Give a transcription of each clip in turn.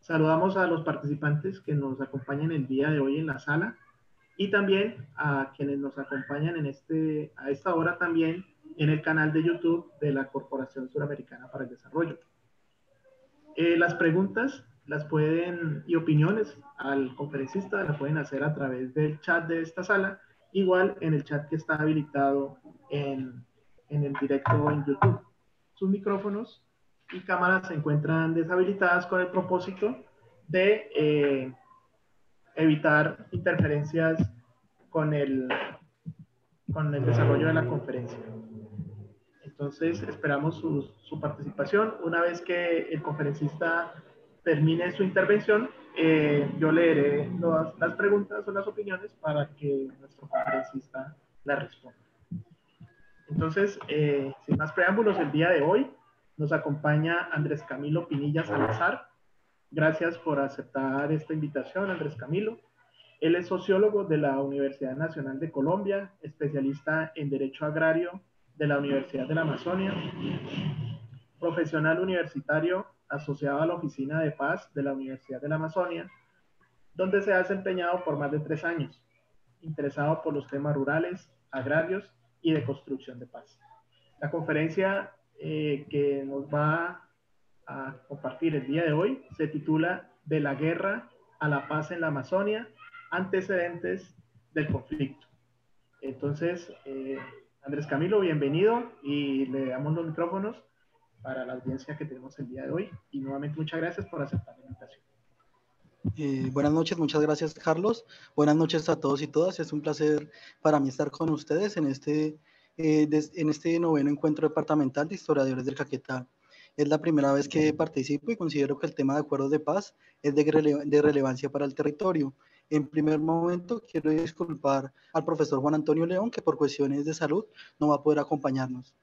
Saludamos a los participantes que nos acompañan el día de hoy en la sala y también a quienes nos acompañan en este, a esta hora también en el canal de YouTube de la Corporación Suramericana para el Desarrollo. Eh, las preguntas las pueden y opiniones al conferencista las pueden hacer a través del chat de esta sala, igual en el chat que está habilitado en, en el directo en YouTube. Sus micrófonos y cámaras se encuentran deshabilitadas con el propósito de eh, evitar interferencias con el, con el desarrollo de la conferencia. Entonces, esperamos su, su participación. Una vez que el conferencista termine su intervención, eh, yo leeré las preguntas o las opiniones para que nuestro conferencista las responda. Entonces, eh, sin más preámbulos, el día de hoy nos acompaña Andrés Camilo Pinilla Salazar. Gracias por aceptar esta invitación, Andrés Camilo. Él es sociólogo de la Universidad Nacional de Colombia, especialista en Derecho Agrario de la Universidad de la Amazonia, profesional universitario asociado a la Oficina de Paz de la Universidad de la Amazonia, donde se ha desempeñado por más de tres años, interesado por los temas rurales, agrarios y de construcción de paz. La conferencia eh, que nos va a compartir el día de hoy se titula De la guerra a la paz en la Amazonia, antecedentes del conflicto. Entonces, eh, Andrés Camilo, bienvenido y le damos los micrófonos para la audiencia que tenemos el día de hoy. Y nuevamente muchas gracias por aceptar la invitación. Eh, buenas noches, muchas gracias Carlos. Buenas noches a todos y todas. Es un placer para mí estar con ustedes en este, eh, en este noveno encuentro departamental de historiadores del Caquetá. Es la primera vez que participo y considero que el tema de acuerdos de paz es de, de relevancia para el territorio. En primer momento, quiero disculpar al profesor Juan Antonio León, que por cuestiones de salud no va a poder acompañarnos.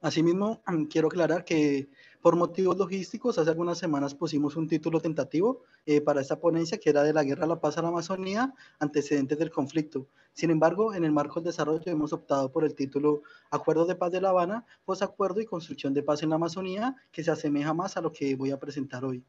Asimismo, quiero aclarar que por motivos logísticos, hace algunas semanas pusimos un título tentativo eh, para esta ponencia que era de la guerra a la paz a la Amazonía, antecedentes del conflicto. Sin embargo, en el marco del desarrollo hemos optado por el título Acuerdo de Paz de La Habana, posacuerdo y construcción de paz en la Amazonía, que se asemeja más a lo que voy a presentar hoy.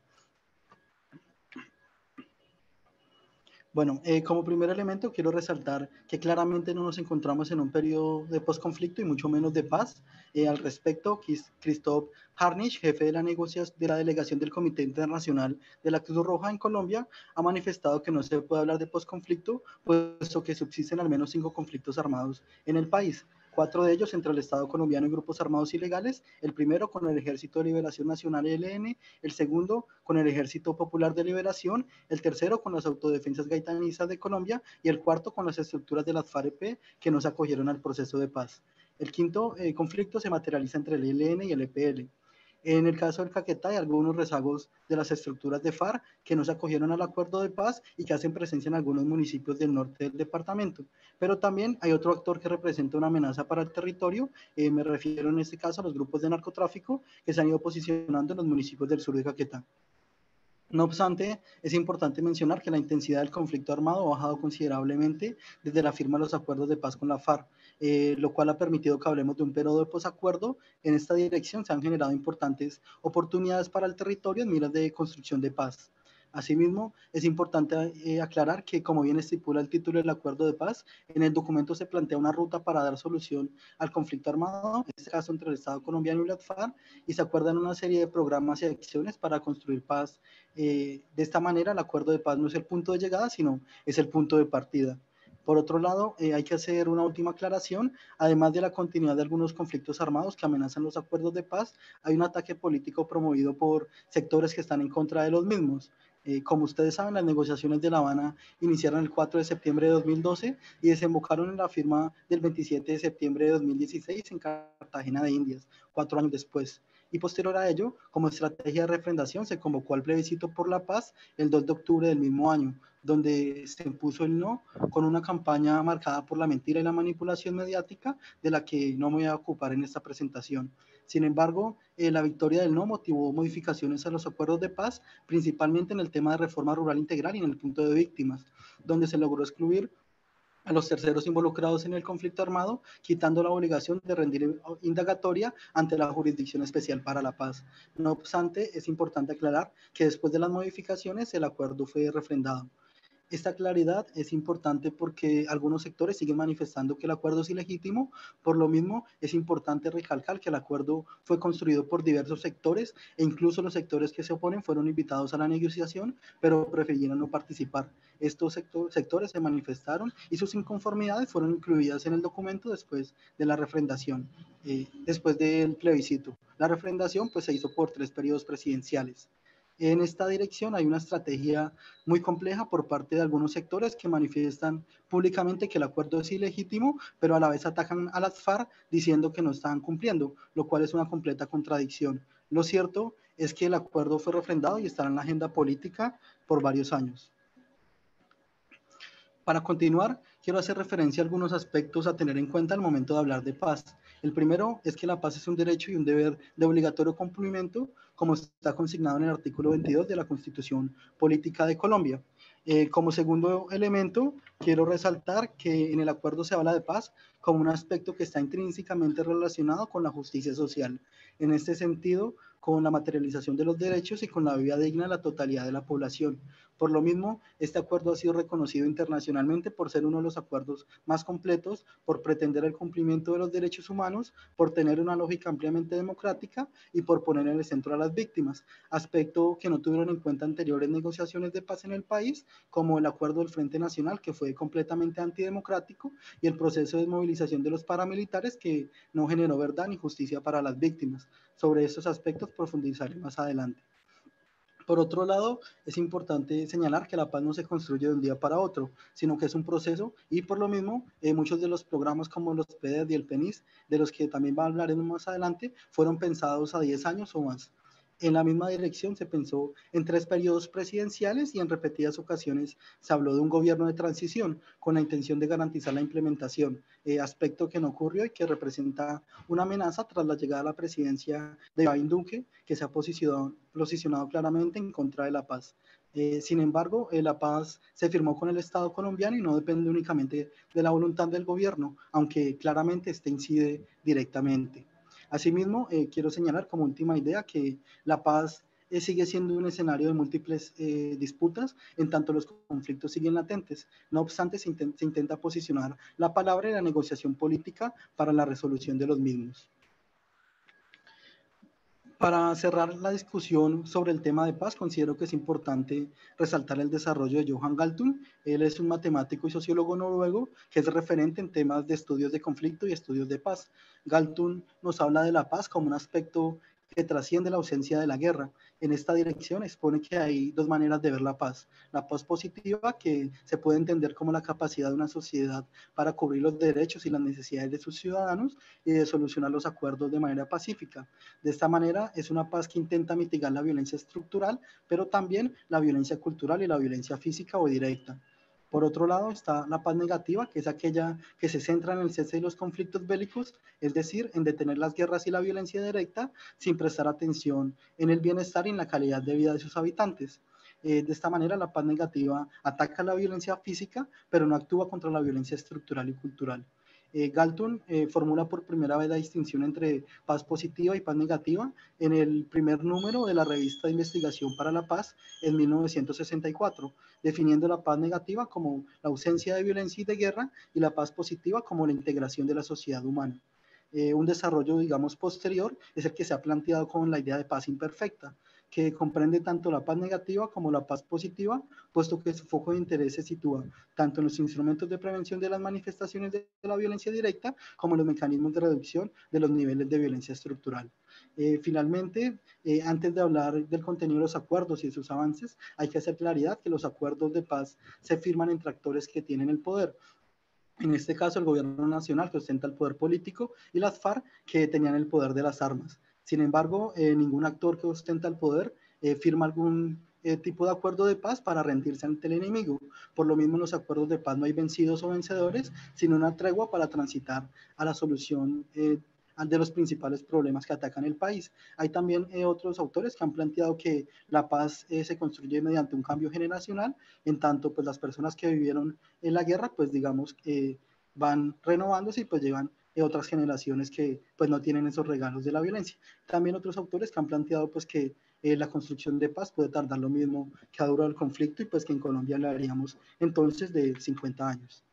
Bueno, eh, como primer elemento quiero resaltar que claramente no nos encontramos en un periodo de posconflicto y mucho menos de paz. Eh, al respecto, Christoph Harnisch, jefe de la, de la delegación del Comité Internacional de la Cruz Roja en Colombia, ha manifestado que no se puede hablar de posconflicto, puesto que subsisten al menos cinco conflictos armados en el país cuatro de ellos entre el Estado colombiano y grupos armados ilegales, el primero con el Ejército de Liberación Nacional ELN, el segundo con el Ejército Popular de Liberación, el tercero con las autodefensas gaitanistas de Colombia y el cuarto con las estructuras de las FAREP que no se acogieron al proceso de paz. El quinto eh, conflicto se materializa entre el ELN y el EPL. En el caso del Caquetá hay algunos rezagos de las estructuras de FARC que no se acogieron al acuerdo de paz y que hacen presencia en algunos municipios del norte del departamento. Pero también hay otro actor que representa una amenaza para el territorio, eh, me refiero en este caso a los grupos de narcotráfico que se han ido posicionando en los municipios del sur de Caquetá. No obstante, es importante mencionar que la intensidad del conflicto armado ha bajado considerablemente desde la firma de los acuerdos de paz con la FARC, eh, lo cual ha permitido que hablemos de un periodo de posacuerdo. En esta dirección se han generado importantes oportunidades para el territorio en miras de construcción de paz. Asimismo, es importante eh, aclarar que, como bien estipula el título del acuerdo de paz, en el documento se plantea una ruta para dar solución al conflicto armado, en este caso entre el Estado colombiano y la FARC, y se acuerdan una serie de programas y acciones para construir paz. Eh, de esta manera, el acuerdo de paz no es el punto de llegada, sino es el punto de partida. Por otro lado, eh, hay que hacer una última aclaración. Además de la continuidad de algunos conflictos armados que amenazan los acuerdos de paz, hay un ataque político promovido por sectores que están en contra de los mismos. Eh, como ustedes saben, las negociaciones de La Habana iniciaron el 4 de septiembre de 2012 y desembocaron en la firma del 27 de septiembre de 2016 en Cartagena de Indias, cuatro años después. Y posterior a ello, como estrategia de refrendación, se convocó al plebiscito por la paz el 2 de octubre del mismo año, donde se impuso el no con una campaña marcada por la mentira y la manipulación mediática, de la que no me voy a ocupar en esta presentación. Sin embargo, eh, la victoria del no motivó modificaciones a los acuerdos de paz, principalmente en el tema de reforma rural integral y en el punto de víctimas, donde se logró excluir a los terceros involucrados en el conflicto armado, quitando la obligación de rendir indagatoria ante la Jurisdicción Especial para la Paz. No obstante, es importante aclarar que después de las modificaciones el acuerdo fue refrendado. Esta claridad es importante porque algunos sectores siguen manifestando que el acuerdo es ilegítimo. Por lo mismo, es importante recalcar que el acuerdo fue construido por diversos sectores e incluso los sectores que se oponen fueron invitados a la negociación, pero prefirieron no participar. Estos sectores se manifestaron y sus inconformidades fueron incluidas en el documento después de la refrendación, eh, después del plebiscito. La refrendación pues, se hizo por tres periodos presidenciales. En esta dirección hay una estrategia muy compleja por parte de algunos sectores que manifiestan públicamente que el acuerdo es ilegítimo, pero a la vez atacan a las FARC diciendo que no están cumpliendo, lo cual es una completa contradicción. Lo cierto es que el acuerdo fue refrendado y estará en la agenda política por varios años. Para continuar, quiero hacer referencia a algunos aspectos a tener en cuenta al momento de hablar de paz. El primero es que la paz es un derecho y un deber de obligatorio cumplimiento, como está consignado en el artículo 22 de la Constitución Política de Colombia. Eh, como segundo elemento, quiero resaltar que en el acuerdo se habla de paz como un aspecto que está intrínsecamente relacionado con la justicia social. En este sentido, con la materialización de los derechos y con la vida digna de la totalidad de la población. Por lo mismo, este acuerdo ha sido reconocido internacionalmente por ser uno de los acuerdos más completos, por pretender el cumplimiento de los derechos humanos, por tener una lógica ampliamente democrática y por poner en el centro a las víctimas, aspecto que no tuvieron en cuenta anteriores negociaciones de paz en el país, como el acuerdo del Frente Nacional, que fue completamente antidemocrático, y el proceso de movilización de los paramilitares, que no generó verdad ni justicia para las víctimas. Sobre estos aspectos profundizaré más adelante. Por otro lado, es importante señalar que la paz no se construye de un día para otro, sino que es un proceso y por lo mismo eh, muchos de los programas como los PEDES y el PENIS, de los que también va a hablaremos más adelante, fueron pensados a 10 años o más. En la misma dirección se pensó en tres periodos presidenciales y en repetidas ocasiones se habló de un gobierno de transición con la intención de garantizar la implementación, eh, aspecto que no ocurrió y que representa una amenaza tras la llegada a la presidencia de Iván Duque, que se ha posicionado, claramente en contra de la paz. Eh, sin embargo, eh, la paz se firmó con el Estado colombiano y no depende únicamente de la voluntad del gobierno, aunque claramente este incide directamente. Asimismo, eh, quiero señalar como última idea que la paz eh, sigue siendo un escenario de múltiples eh, disputas, en tanto los conflictos siguen latentes. No obstante, se, se intenta posicionar la palabra y la negociación política para la resolución de los mismos. Para cerrar la discusión sobre el tema de paz, considero que es importante resaltar el desarrollo de Johan Galtung. Él es un matemático y sociólogo noruego que es referente en temas de estudios de conflicto y estudios de paz. Galtung nos habla de la paz como un aspecto que trasciende la ausencia de la guerra. En esta dirección expone que hay dos maneras de ver la paz. La paz positiva, que se puede entender como la capacidad de una sociedad para cubrir los derechos y las necesidades de sus ciudadanos y de solucionar los acuerdos de manera pacífica. De esta manera es una paz que intenta mitigar la violencia estructural, pero también la violencia cultural y la violencia física o directa. Por otro lado está la paz negativa, que es aquella que se centra en el cese de los conflictos bélicos, es decir, en detener las guerras y la violencia directa sin prestar atención en el bienestar y en la calidad de vida de sus habitantes. Eh, de esta manera, la paz negativa ataca la violencia física, pero no actúa contra la violencia estructural y cultural. Eh, Galton eh, formula por primera vez la distinción entre paz positiva y paz negativa en el primer número de la revista de investigación para la paz en 1964, definiendo la paz negativa como la ausencia de violencia y de guerra y la paz positiva como la integración de la sociedad humana. Eh, un desarrollo, digamos, posterior es el que se ha planteado con la idea de paz imperfecta, que comprende tanto la paz negativa como la paz positiva, puesto que su foco de interés se sitúa tanto en los instrumentos de prevención de las manifestaciones de la violencia directa como en los mecanismos de reducción de los niveles de violencia estructural. Eh, finalmente, eh, antes de hablar del contenido de los acuerdos y sus avances, hay que hacer claridad que los acuerdos de paz se firman entre actores que tienen el poder, en este caso el gobierno nacional que ostenta el poder político y las FARC que tenían el poder de las armas. Sin embargo, eh, ningún actor que ostenta el poder eh, firma algún eh, tipo de acuerdo de paz para rendirse ante el enemigo. Por lo mismo, en los acuerdos de paz no hay vencidos o vencedores, sino una tregua para transitar a la solución de los principales problemas que atacan el país. Hay también eh, otros autores que han planteado que la paz eh, se construye mediante un cambio generacional, en tanto pues las personas que vivieron en la guerra, pues digamos, van renovándose y pues llevan otras generaciones que pues no tienen esos regalos de la violencia. También otros autores que han planteado pues que eh, la construcción de paz puede tardar lo mismo que ha durado el conflicto y pues que en Colombia le haríamos entonces de 50 años.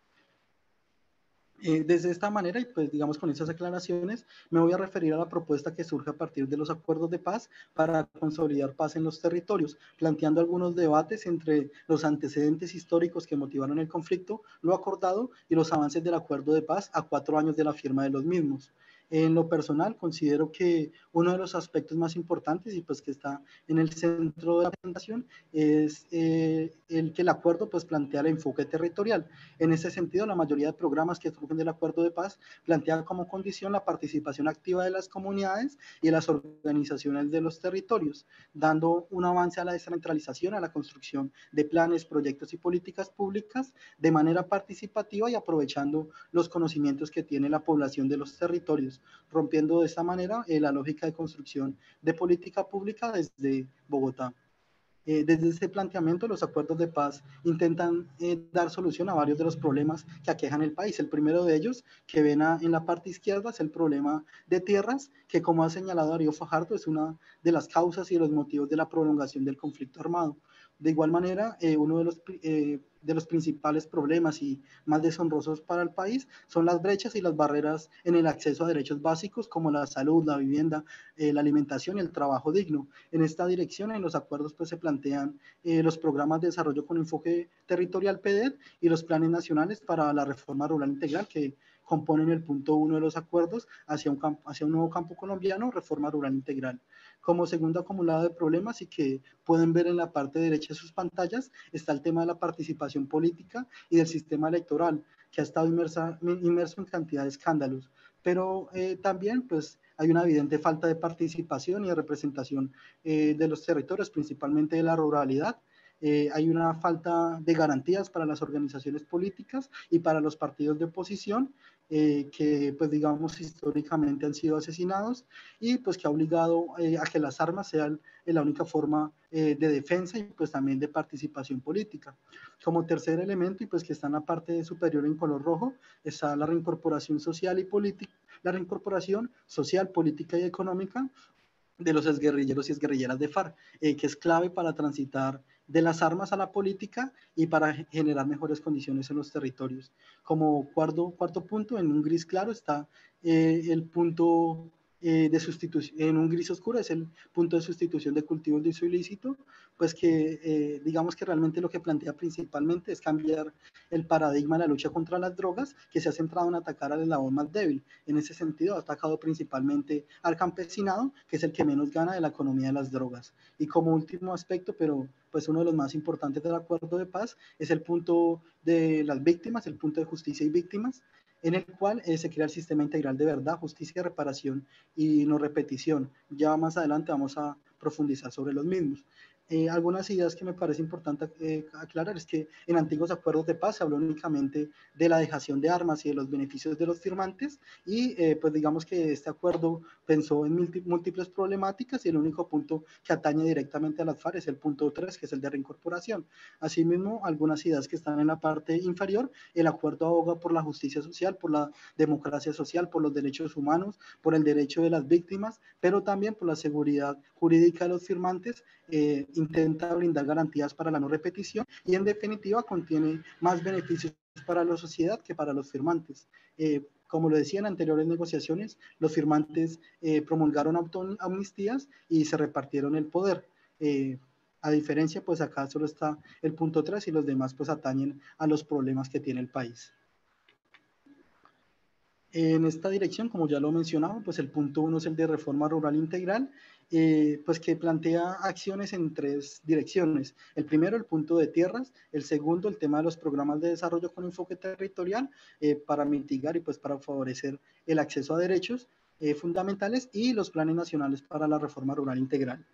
Eh, desde esta manera, y pues digamos con esas aclaraciones, me voy a referir a la propuesta que surge a partir de los acuerdos de paz para consolidar paz en los territorios, planteando algunos debates entre los antecedentes históricos que motivaron el conflicto, lo acordado y los avances del acuerdo de paz a cuatro años de la firma de los mismos. En lo personal, considero que uno de los aspectos más importantes y pues que está en el centro de la presentación es eh, el que el acuerdo pues plantea el enfoque territorial. En ese sentido, la mayoría de programas que surgen del acuerdo de paz plantean como condición la participación activa de las comunidades y de las organizaciones de los territorios, dando un avance a la descentralización, a la construcción de planes, proyectos y políticas públicas de manera participativa y aprovechando los conocimientos que tiene la población de los territorios rompiendo de esta manera eh, la lógica de construcción de política pública desde Bogotá. Eh, desde este planteamiento, los acuerdos de paz intentan eh, dar solución a varios de los problemas que aquejan el país. El primero de ellos, que ven en la parte izquierda, es el problema de tierras, que como ha señalado Darío Fajardo, es una de las causas y los motivos de la prolongación del conflicto armado. De igual manera, uno de los de los principales problemas y más deshonrosos para el país son las brechas y las barreras en el acceso a derechos básicos como la salud, la vivienda, eh, la alimentación y el trabajo digno. En esta dirección, en los acuerdos pues, se plantean eh, los programas de desarrollo con enfoque territorial PEDED y los planes nacionales para la reforma rural integral que componen el punto uno de los acuerdos hacia un, hacia un nuevo campo colombiano, reforma rural integral. Como segundo acumulado de problemas y que pueden ver en la parte derecha de sus pantallas, está el tema de la participación política y del sistema electoral, que ha estado inmersa, inmerso en cantidad de escándalos. Pero eh, también, pues, hay una evidente falta de participación y de representación eh, de los territorios, principalmente de la ruralidad, eh, hay una falta de garantías para las organizaciones políticas y para los partidos de oposición eh, que pues digamos históricamente han sido asesinados y pues que ha obligado eh, a que las armas sean la única forma de defensa y pues también de participación política. Como tercer elemento y pues que está en la parte superior en color rojo está la reincorporación social y política, la reincorporación social, política y económica de los exguerrilleros y exguerrilleras de FARC, que es clave para transitar de las armas a la política y para generar mejores condiciones en los territorios. Como cuarto, cuarto punto, en un gris claro está eh, el punto eh, de sustitución, en un gris oscuro es el punto de sustitución de cultivos de uso ilícito, pues que eh, digamos que realmente lo que plantea principalmente es cambiar el paradigma de la lucha contra las drogas, que se ha centrado en atacar al eslabón más débil. En ese sentido, ha atacado principalmente al campesinado, que es el que menos gana de la economía de las drogas. Y como último aspecto, pero pues uno de los más importantes del acuerdo de paz, es el punto de las víctimas, el punto de justicia y víctimas, en el cual eh, se crea el sistema integral de verdad, justicia, reparación y no repetición. Ya más adelante vamos a profundizar sobre los mismos. Eh, algunas ideas que me parece importante eh, aclarar es que en antiguos acuerdos de paz se habló únicamente de la dejación de armas y de los beneficios de los firmantes y eh, pues digamos que este acuerdo pensó en múltiples problemáticas y el único punto que atañe directamente a las FARC es el punto 3 que es el de reincorporación. Asimismo, algunas ideas que están en la parte inferior, el acuerdo aboga por la justicia social, por la democracia social, por los derechos humanos, por el derecho de las víctimas, pero también por la seguridad jurídica de los firmantes eh, intenta brindar garantías para la no repetición y en definitiva contiene más beneficios para la sociedad que para los firmantes. Eh, como lo decía en anteriores negociaciones, los firmantes eh, promulgaron amnistías y se repartieron el poder. a diferencia, pues acá solo está el punto 3 y los demás pues atañen a los problemas que tiene el país. En esta dirección, como ya lo mencionaba, pues el punto 1 es el de reforma rural integral eh, pues que plantea acciones en tres direcciones. El primero, el punto de tierras. El segundo, el tema de los programas de desarrollo con enfoque territorial eh, para mitigar y pues para favorecer el acceso a derechos eh, fundamentales y los planes nacionales para la reforma rural integral.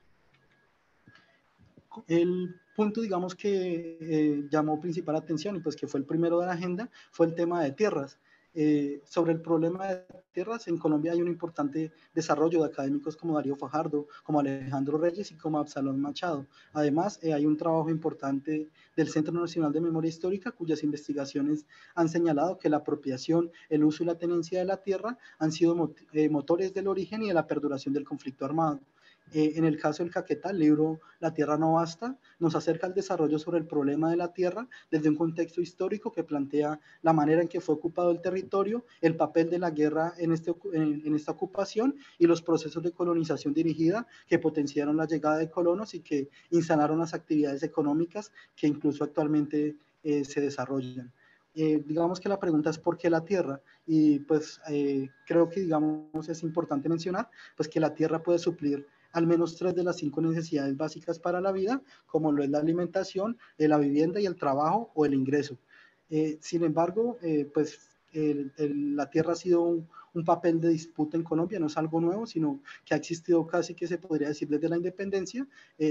El punto, digamos, que llamó principal atención y pues que fue el primero de la agenda fue el tema de tierras. Eh, sobre el problema de tierras, en Colombia hay un importante desarrollo de académicos como Darío Fajardo, como Alejandro Reyes y como Absalón Machado. Además, eh, hay un trabajo importante del Centro Nacional de Memoria Histórica, cuyas investigaciones han señalado que la apropiación, el uso y la tenencia de la tierra han sido eh, motores del origen y de la perduración del conflicto armado. Eh, en el caso del Caquetá, el libro La Tierra no basta nos acerca al desarrollo sobre el problema de la tierra desde un contexto histórico que plantea la manera en que fue ocupado el territorio, el papel de la guerra en, este, en, esta ocupación y los procesos de colonización dirigida que potenciaron la llegada de colonos y que instalaron las actividades económicas que incluso actualmente eh, se desarrollan. Eh, digamos que la pregunta es ¿por qué la Tierra? Y pues creo que digamos es importante mencionar pues que la Tierra puede suplir al menos tres de las cinco necesidades básicas para la vida, como lo es la alimentación, eh, la vivienda y el trabajo o el ingreso. Eh, sin embargo, eh, pues la tierra ha sido un, un, papel de disputa en Colombia, no es algo nuevo, sino que ha existido casi que se podría decir desde la independencia,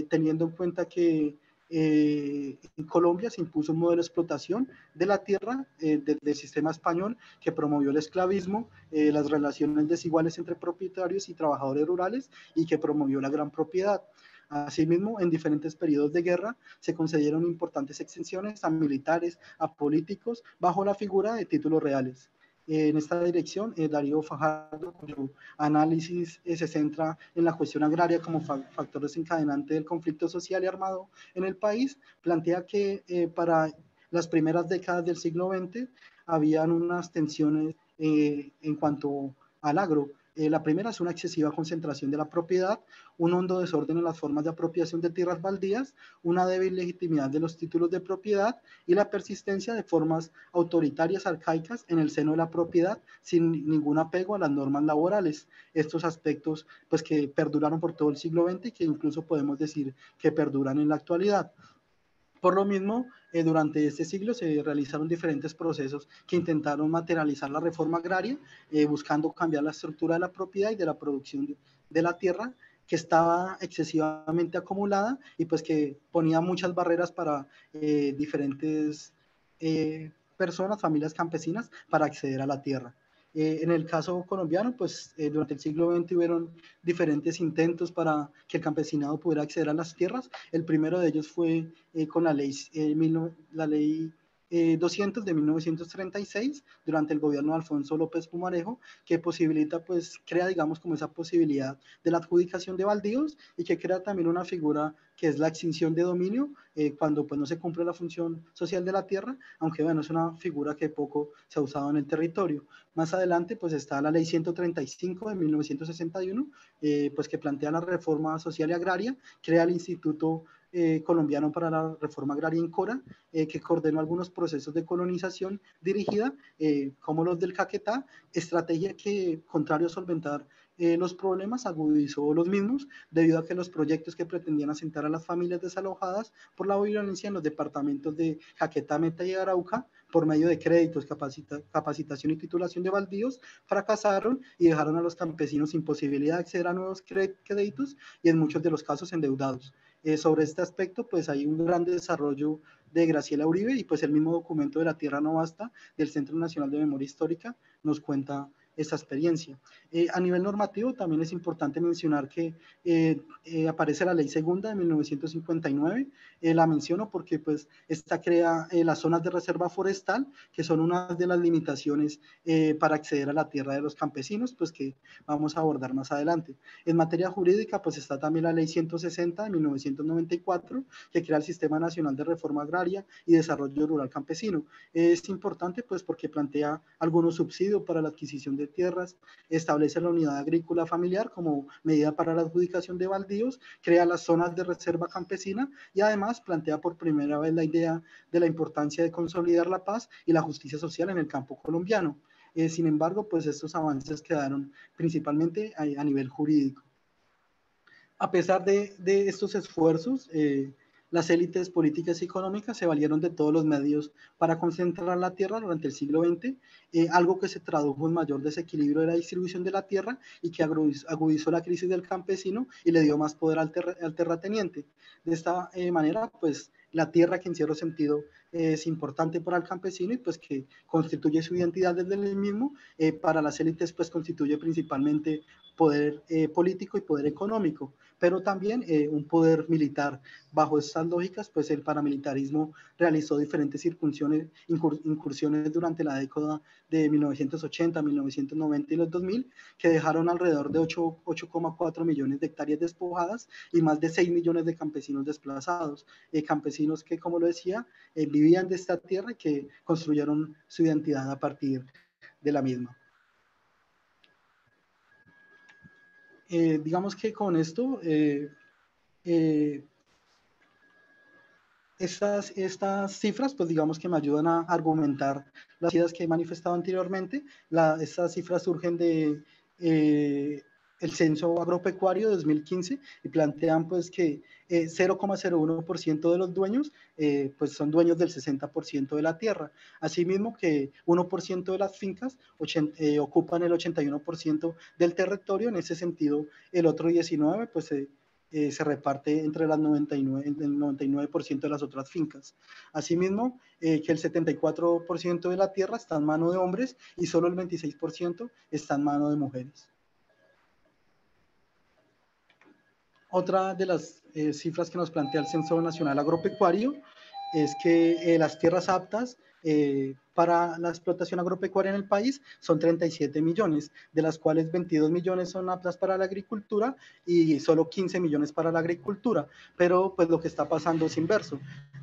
teniendo en cuenta que eh, en Colombia se impuso un modelo de explotación de la tierra eh, del sistema español que promovió el esclavismo, eh, las relaciones desiguales entre propietarios y trabajadores rurales y que promovió la gran propiedad. Asimismo, en diferentes periodos de guerra se concedieron importantes exenciones a militares, a políticos, bajo la figura de títulos reales en esta dirección, eh, Darío Fajardo, cuyo análisis eh, se centra en la cuestión agraria como factor desencadenante del conflicto social y armado en el país, plantea que eh, para las primeras décadas del siglo XX habían unas tensiones en cuanto al agro, eh, la primera es una excesiva concentración de la propiedad, un hondo desorden en las formas de apropiación de tierras baldías, una débil legitimidad de los títulos de propiedad y la persistencia de formas autoritarias arcaicas en el seno de la propiedad sin ningún apego a las normas laborales. Estos aspectos pues que perduraron por todo el siglo XX y que incluso podemos decir que perduran en la actualidad. Por lo mismo, eh, durante este siglo se realizaron diferentes procesos que intentaron materializar la reforma agraria, eh, buscando cambiar la estructura de la propiedad y de la producción de, la tierra que estaba excesivamente acumulada y pues que ponía muchas barreras para eh, diferentes personas, familias campesinas, para acceder a la tierra. Eh, en el caso colombiano, pues eh, durante el siglo XX hubieron diferentes intentos para que el campesinado pudiera acceder a las tierras. El primero de ellos fue eh, con la ley, la ley 200 de 1936 durante el gobierno de Alfonso López Pumarejo, que posibilita, pues, crea, digamos, como esa posibilidad de la adjudicación de baldíos y que crea también una figura que es la extinción de dominio, eh, cuando pues no se cumple la función social de la tierra, aunque bueno, es una figura que poco se ha usado en el territorio. Más adelante pues está la ley 135 de 1961, eh, pues que plantea la reforma social y agraria, crea el Instituto eh, colombiano para la reforma agraria en Cora, que coordinó algunos procesos de colonización dirigida, como los del Caquetá, estrategia que, contrario a solventar eh, los problemas agudizó los mismos debido a que los proyectos que pretendían asentar a las familias desalojadas por la violencia en los departamentos de Jaqueta, Meta y Arauca por medio de créditos, capacitación y titulación de baldíos, fracasaron y dejaron a los campesinos sin posibilidad de acceder a nuevos créditos y en muchos de los casos endeudados. Eh, sobre este aspecto, pues hay un gran desarrollo de Graciela Uribe y pues el mismo documento de la Tierra No Basta del Centro Nacional de Memoria Histórica nos cuenta esta experiencia. Eh, a nivel normativo también es importante mencionar que eh, eh, aparece la ley segunda de 1959, la menciono porque pues esta crea las zonas de reserva forestal, que son una de las limitaciones para acceder a la tierra de los campesinos, pues que vamos a abordar más adelante. En materia jurídica pues está también la ley 160 de 1994, que crea el Sistema Nacional de Reforma Agraria y Desarrollo Rural Campesino. Es importante pues porque plantea algunos subsidios para la adquisición de tierras, establece la unidad agrícola familiar como medida para la adjudicación de baldíos, crea las zonas de reserva campesina y además plantea por primera vez la idea de la importancia de consolidar la paz y la justicia social en el campo colombiano. Eh, sin embargo, pues estos avances quedaron principalmente a, nivel jurídico. A pesar de, estos esfuerzos, eh, las élites políticas y económicas se valieron de todos los medios para concentrar la tierra durante el siglo XX, eh, algo que se tradujo en mayor desequilibrio de la distribución de la tierra y que agudizó la crisis del campesino y le dio más poder al, terrateniente. De esta eh, manera, pues la tierra que en cierto sentido es importante para el campesino y pues que constituye su identidad desde el mismo, eh, para las élites pues constituye principalmente poder eh, político y poder económico, pero también eh, un poder militar. Bajo estas lógicas, pues el paramilitarismo realizó diferentes incursiones, durante la década de 1980, 1990 y los 2000, que dejaron alrededor de 8,4 millones de hectáreas despojadas y más de 6 millones de campesinos desplazados. campesinos que, como lo decía, vivían de esta tierra y que construyeron su identidad a partir de la misma. Eh, digamos que con esto, eh, eh, estas, estas cifras, pues digamos que me ayudan a argumentar las ideas que he manifestado anteriormente. estas cifras surgen de el censo agropecuario de 2015 y plantean pues que 0,01% eh, de los dueños eh, pues son dueños del 60% de la tierra. Asimismo que 1% de las fincas eh, ocupan el 81% del territorio, en ese sentido el otro 19% pues se reparte entre las 99, el 99% de las otras fincas. Asimismo, que el 74% de la tierra está en mano de hombres y solo el 26% está en mano de mujeres. Otra de las eh, cifras que nos plantea el Censo Nacional Agropecuario es que eh, las tierras aptas eh, para la explotación agropecuaria en el país son 37 millones, de las cuales 22 millones son aptas para la agricultura y solo 15 millones para la agricultura. Pero pues lo que está pasando es inverso.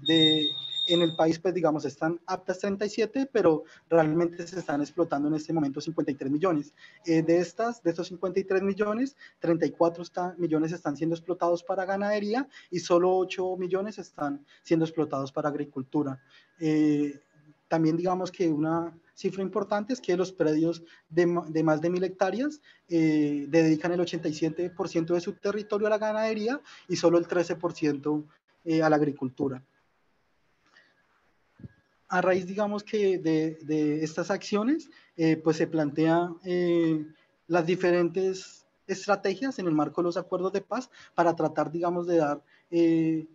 De en el país, pues digamos, están aptas 37, pero realmente se están explotando en este momento 53 millones. Eh, de estas, de estos 53 millones, 34 millones están siendo explotados para ganadería y solo 8 millones están siendo explotados para agricultura. Eh, también digamos que una cifra importante es que los predios de, más de mil hectáreas eh, dedican el 87% de su territorio a la ganadería y solo el 13% a la agricultura a raíz, digamos que de, estas acciones, eh, pues se plantean eh, las diferentes estrategias en el marco de los acuerdos de paz para tratar, digamos, de dar eh,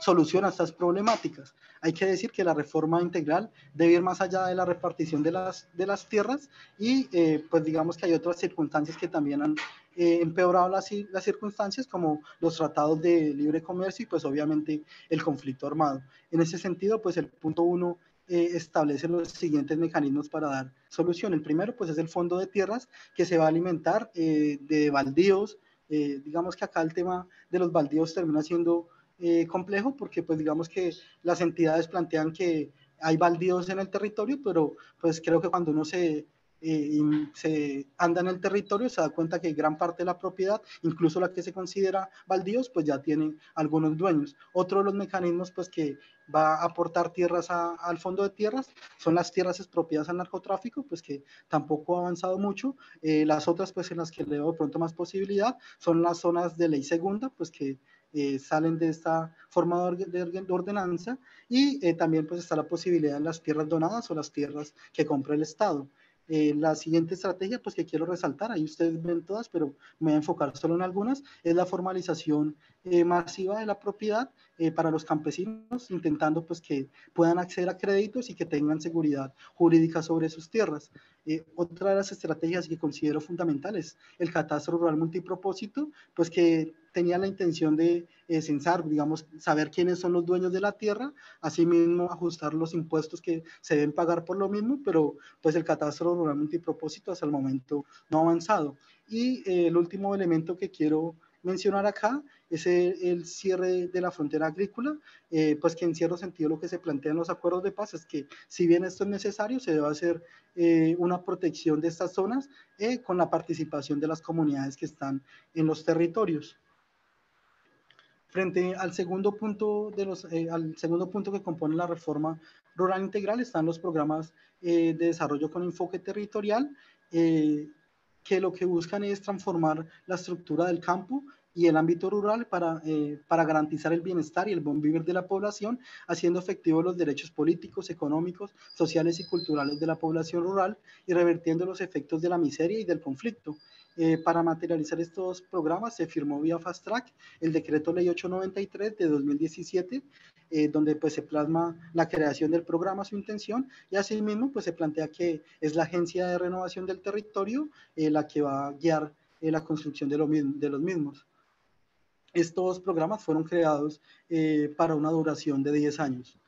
solución a estas problemáticas. Hay que decir que la reforma integral debe ir más allá de la repartición de las, de las tierras y pues digamos que hay otras circunstancias que también han eh, empeorado las, circunstancias como los tratados de libre comercio y pues obviamente el conflicto armado. En ese sentido, pues el punto uno eh, establece los siguientes mecanismos para dar solución. El primero, pues es el fondo de tierras que se va a alimentar eh, de baldíos. Eh, digamos que acá el tema de los baldíos termina siendo complejo porque pues digamos que las entidades plantean que hay baldíos en el territorio, pero pues creo que cuando uno se eh, se anda en el territorio, se da cuenta que gran parte de la propiedad, incluso la que se considera baldíos, pues ya tiene algunos dueños. Otro de los mecanismos pues que va a aportar tierras al fondo de tierras son las tierras expropiadas al narcotráfico, pues que tampoco ha avanzado mucho. Eh, las otras pues en las que le veo pronto más posibilidad son las zonas de ley segunda, pues que eh, salen de esta forma de, ordenanza y también pues está la posibilidad de las tierras donadas o las tierras que compra el Estado. Eh, la siguiente estrategia, pues que quiero resaltar, ahí ustedes ven todas, pero me voy a enfocar solo en algunas, es la formalización eh, masiva de la propiedad eh, para los campesinos, intentando pues que puedan acceder a créditos y que tengan seguridad jurídica sobre sus tierras. otra de las estrategias que considero fundamentales, el catastro rural multipropósito, pues que tenía la intención de eh, censar, digamos, saber quiénes son los dueños de la tierra, asimismo ajustar los impuestos que se deben pagar por lo mismo, pero pues el catastro rural multipropósito hasta el momento no ha avanzado. Y eh, el último elemento que quiero mencionar acá es el, cierre de la frontera agrícola, eh, pues que en cierto sentido lo que se plantea en los acuerdos de paz es que si bien esto es necesario, se debe hacer una protección de estas zonas con la participación de las comunidades que están en los territorios. Frente al segundo punto, de los, eh, al segundo punto que compone la reforma rural integral están los programas eh, de desarrollo con enfoque territorial, eh, que lo que buscan es transformar la estructura del campo y el ámbito rural para, eh, para garantizar el bienestar y el buen vivir de la población, haciendo efectivos los derechos políticos, económicos, sociales y culturales de la población rural y revertiendo los efectos de la miseria y del conflicto. Eh, para materializar estos programas se firmó vía Fast Track el decreto ley 893 de 2017, eh, donde pues se plasma la creación del programa, su intención, y asimismo pues se plantea que es la Agencia de Renovación del Territorio eh, la que va a guiar la construcción de, de, los mismos. Estos programas fueron creados para una duración de 10 años.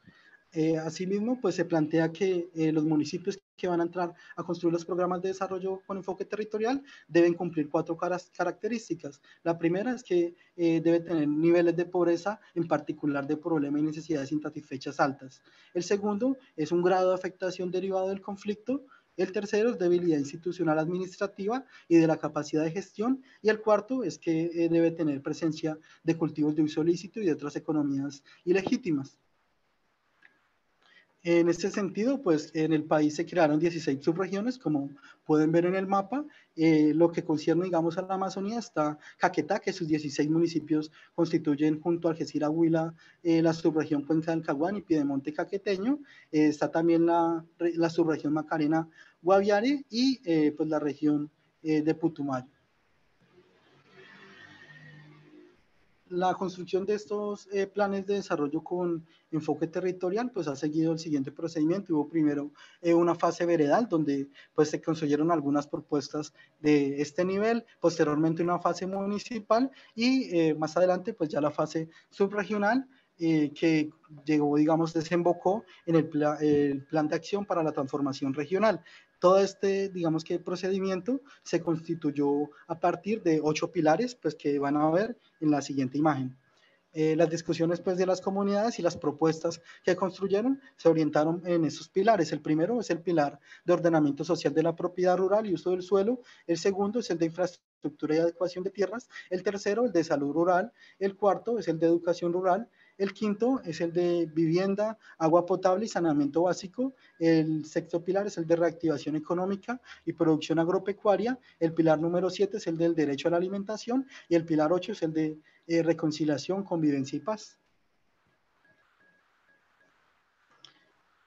Eh, asimismo, pues se plantea que eh, los municipios que van a entrar a construir los programas de desarrollo con enfoque territorial deben cumplir cuatro características. La primera es que eh, debe tener niveles de pobreza, en particular de problemas y necesidades insatisfechas altas. El segundo es un grado de afectación derivado del conflicto. El tercero es debilidad institucional administrativa y de la capacidad de gestión. Y el cuarto es que debe tener presencia de cultivos de uso lícito y de otras economías ilegítimas. En este sentido, pues en el país se crearon 16 subregiones, como pueden ver en el mapa. Eh, lo que concierne, digamos, a la Amazonía está Caquetá, que sus 16 municipios constituyen junto a Algeciras, Huila, eh, la subregión Cuenca del Caguán y Piedemonte Caqueteño. Eh, está también la, la, subregión Macarena, Guaviare y pues la región de Putumayo. La construcción de estos eh, planes de desarrollo con enfoque territorial, pues ha seguido el siguiente procedimiento. Hubo primero eh, una fase veredal, donde pues se construyeron algunas propuestas de este nivel, posteriormente una fase municipal y eh, más adelante pues ya la fase subregional, que llegó, digamos, desembocó en el, el, plan de acción para la transformación regional. Todo este, digamos que procedimiento se constituyó a partir de ocho pilares, pues que van a ver en la siguiente imagen. Eh, las discusiones pues, de las comunidades y las propuestas que construyeron se orientaron en esos pilares. El primero es el pilar de ordenamiento social de la propiedad rural y uso del suelo. El segundo es el de infraestructura y adecuación de tierras. El tercero, el de salud rural. El cuarto es el de educación rural. El quinto es el de vivienda, agua potable y saneamiento básico. El sexto pilar es el de reactivación económica y producción agropecuaria. El pilar número siete es el del derecho a la alimentación. Y el pilar ocho es el de eh, reconciliación, convivencia y paz.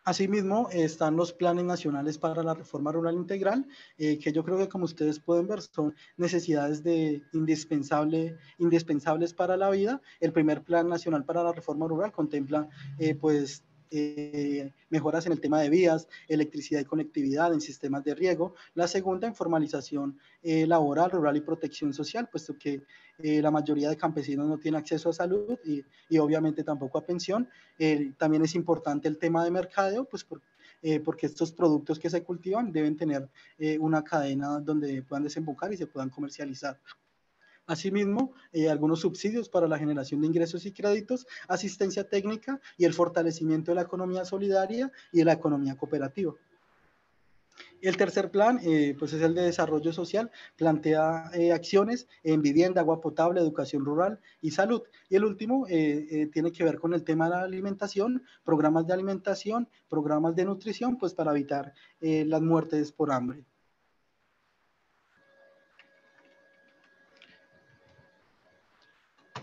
Asimismo, están los planes nacionales para la reforma rural integral, eh, que yo creo que como ustedes pueden ver son necesidades de indispensable, indispensables para la vida. El primer plan nacional para la reforma rural contempla eh, pues eh, mejoras en el tema de vías, electricidad y conectividad en sistemas de riego. La segunda, en formalización eh, laboral, rural y protección social, puesto que eh, la mayoría de campesinos no tiene acceso a salud y, y obviamente tampoco a pensión. también es importante el tema de mercadeo, pues porque estos productos que se cultivan deben tener una cadena donde puedan desembocar y se puedan comercializar. Asimismo, eh, algunos subsidios para la generación de ingresos y créditos, asistencia técnica y el fortalecimiento de la economía solidaria y de la economía cooperativa. El tercer plan, eh, pues es el de desarrollo social, plantea eh, acciones en vivienda, agua potable, educación rural y salud. Y el último tiene que ver con el tema de la alimentación, programas de alimentación, programas de nutrición, pues para evitar las muertes por hambre.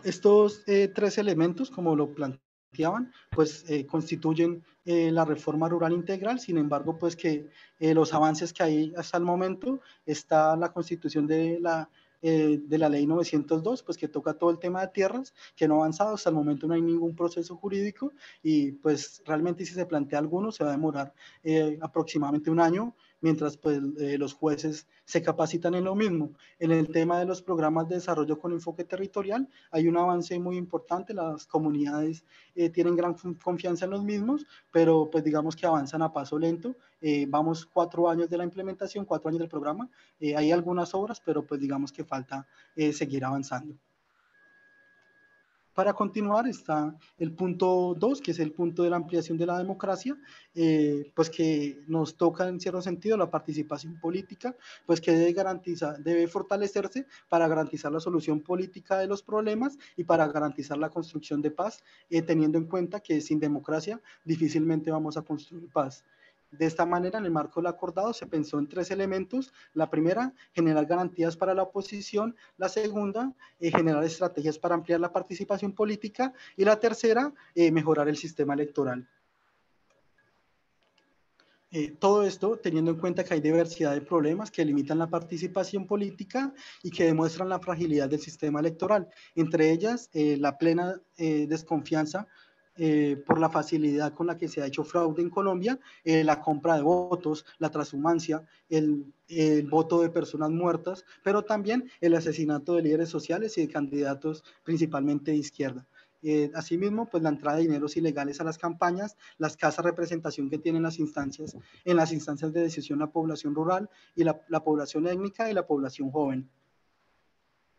Estos eh, tres elementos, como lo planteaban, pues eh, constituyen eh, la reforma rural integral, sin embargo, pues que los avances que hay hasta el momento, está la constitución de la, de la ley 902, pues que toca todo el tema de tierras, que no ha avanzado, hasta el momento no hay ningún proceso jurídico y pues realmente si se plantea alguno se va a demorar aproximadamente un año mientras pues, eh, los jueces se capacitan en lo mismo. En el tema de los programas de desarrollo con enfoque territorial hay un avance muy importante, las comunidades eh, tienen gran confianza en los mismos, pero pues digamos que avanzan a paso lento. Eh, vamos cuatro años de la implementación, cuatro años del programa, hay algunas obras, pero pues digamos que falta seguir avanzando. Para continuar está el punto 2, que es el punto de la ampliación de la democracia, eh, pues que nos toca en cierto sentido la participación política, pues que debe fortalecerse para garantizar la solución política de los problemas y para garantizar la construcción de paz, eh, teniendo en cuenta que sin democracia difícilmente vamos a construir paz. De esta manera, en el marco del acordado se pensó en tres elementos. La primera, generar garantías para la oposición. La segunda, eh, generar estrategias para ampliar la participación política. Y la tercera, eh, mejorar el sistema electoral. Eh, todo esto teniendo en cuenta que hay diversidad de problemas que limitan la participación política y que demuestran la fragilidad del sistema electoral, entre ellas la plena desconfianza eh, por la facilidad con la que se ha hecho fraude en Colombia, eh, la compra de votos, la transhumancia, el, voto de personas muertas, pero también el asesinato de líderes sociales y de candidatos principalmente de izquierda. Eh, asimismo, pues la entrada de dineros ilegales a las campañas, la escasa representación que tienen las instancias, en las instancias de decisión la población rural y la, la población étnica y la población joven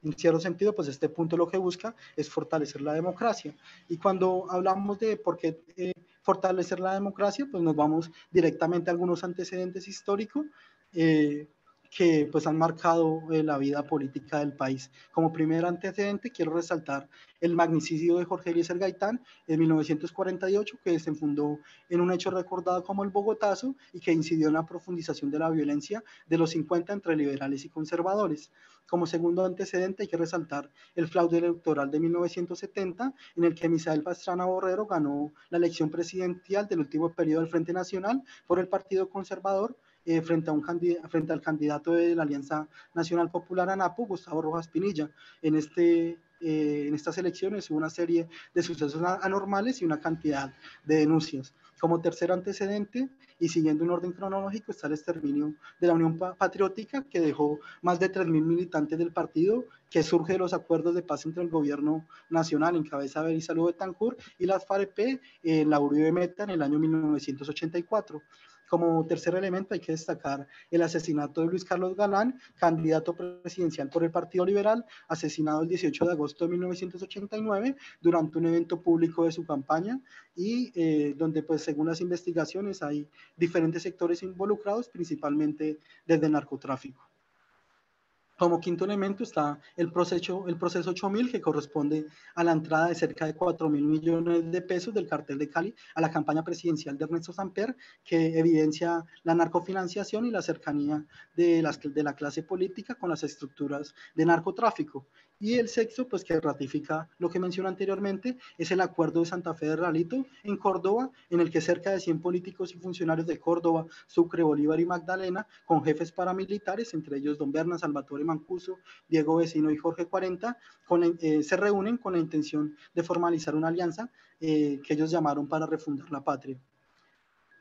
en cierto sentido, pues este punto lo que busca es fortalecer la democracia. Y cuando hablamos de por qué eh, fortalecer la democracia, pues nos vamos directamente a algunos antecedentes históricos. Eh, que pues han marcado eh, la vida política del país. Como primer antecedente quiero resaltar el magnicidio de Jorge Eliezer Gaitán en 1948, que se fundó en un hecho recordado como el Bogotazo y que incidió en la profundización de la violencia de los 50 entre liberales y conservadores. Como segundo antecedente hay que resaltar el fraude electoral de 1970, en el que Misael Pastrana Borrero ganó la elección presidencial del último periodo del Frente Nacional por el Partido Conservador, eh, frente, a un frente al candidato de la Alianza Nacional Popular ANAPO, Gustavo Rojas Pinilla. En, este, eh, en estas elecciones hubo una serie de sucesos anormales y una cantidad de denuncias. Como tercer antecedente, y siguiendo un orden cronológico, está el exterminio de la Unión Patriótica, que dejó más de 3.000 militantes del partido, que surge de los acuerdos de paz entre el gobierno nacional en cabeza de Belisario Betancourt y las FAREP en la Uribe Meta en el año 1984. Como tercer elemento hay que destacar el asesinato de Luis Carlos Galán, candidato presidencial por el Partido Liberal, asesinado el 18 de agosto de 1989 durante un evento público de su campaña y eh, donde pues según las investigaciones hay diferentes sectores involucrados, principalmente desde el narcotráfico. Como quinto elemento está el proceso, el proceso 8000, que corresponde a la entrada de cerca de 4 mil millones de pesos del cartel de Cali a la campaña presidencial de Ernesto Samper, que evidencia la narcofinanciación y la cercanía de, las, de la clase política con las estructuras de narcotráfico. Y el sexto, pues que ratifica lo que mencioné anteriormente, es el acuerdo de Santa Fe de Ralito en Córdoba, en el que cerca de 100 políticos y funcionarios de Córdoba, Sucre, Bolívar y Magdalena, con jefes paramilitares, entre ellos don Berna, Salvatore Mancuso, Diego Vecino y Jorge 40, eh, se reúnen con la intención de formalizar una alianza eh, que ellos llamaron para refundar la patria.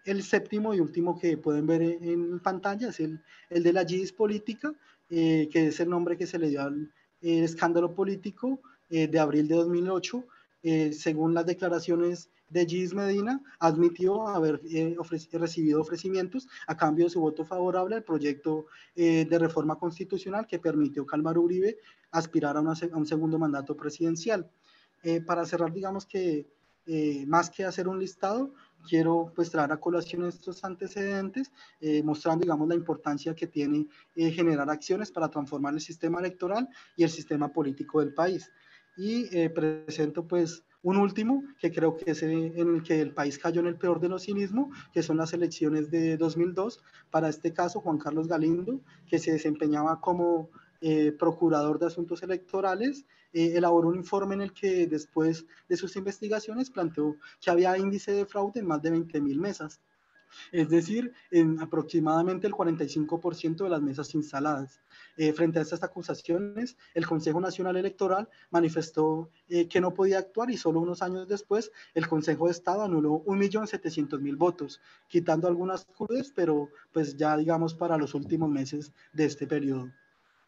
El séptimo y último que pueden ver en pantalla es el, el de la GIS política, eh, que es el nombre que se le dio al el escándalo político eh, de abril de 2008, eh, según las declaraciones de Gis Medina, admitió haber eh, recibido ofrecimientos a cambio de su voto favorable al proyecto de reforma constitucional que permitió a Calmar Uribe aspirar a, un segundo mandato presidencial. para cerrar, digamos que más que hacer un listado, quiero pues traer a colación estos antecedentes, eh, mostrando, digamos, la importancia que tiene eh, generar acciones para transformar el sistema electoral y el sistema político del país. Y eh, presento pues un último, que creo que es en el que el país cayó en el peor de los cinismos, que son las elecciones de 2002. Para este caso, Juan Carlos Galindo, que se desempeñaba como eh, procurador de asuntos electorales, eh, elaboró un informe en el que después de sus investigaciones planteó que había índice de fraude en más de 20.000 mesas, es decir, en aproximadamente el 45% de las mesas instaladas. Eh, frente a estas acusaciones, el Consejo Nacional Electoral manifestó que no podía actuar y solo unos años después el Consejo de Estado anuló 1.700.000 votos, quitando algunas curvas, pero pues ya digamos para los últimos meses de este periodo.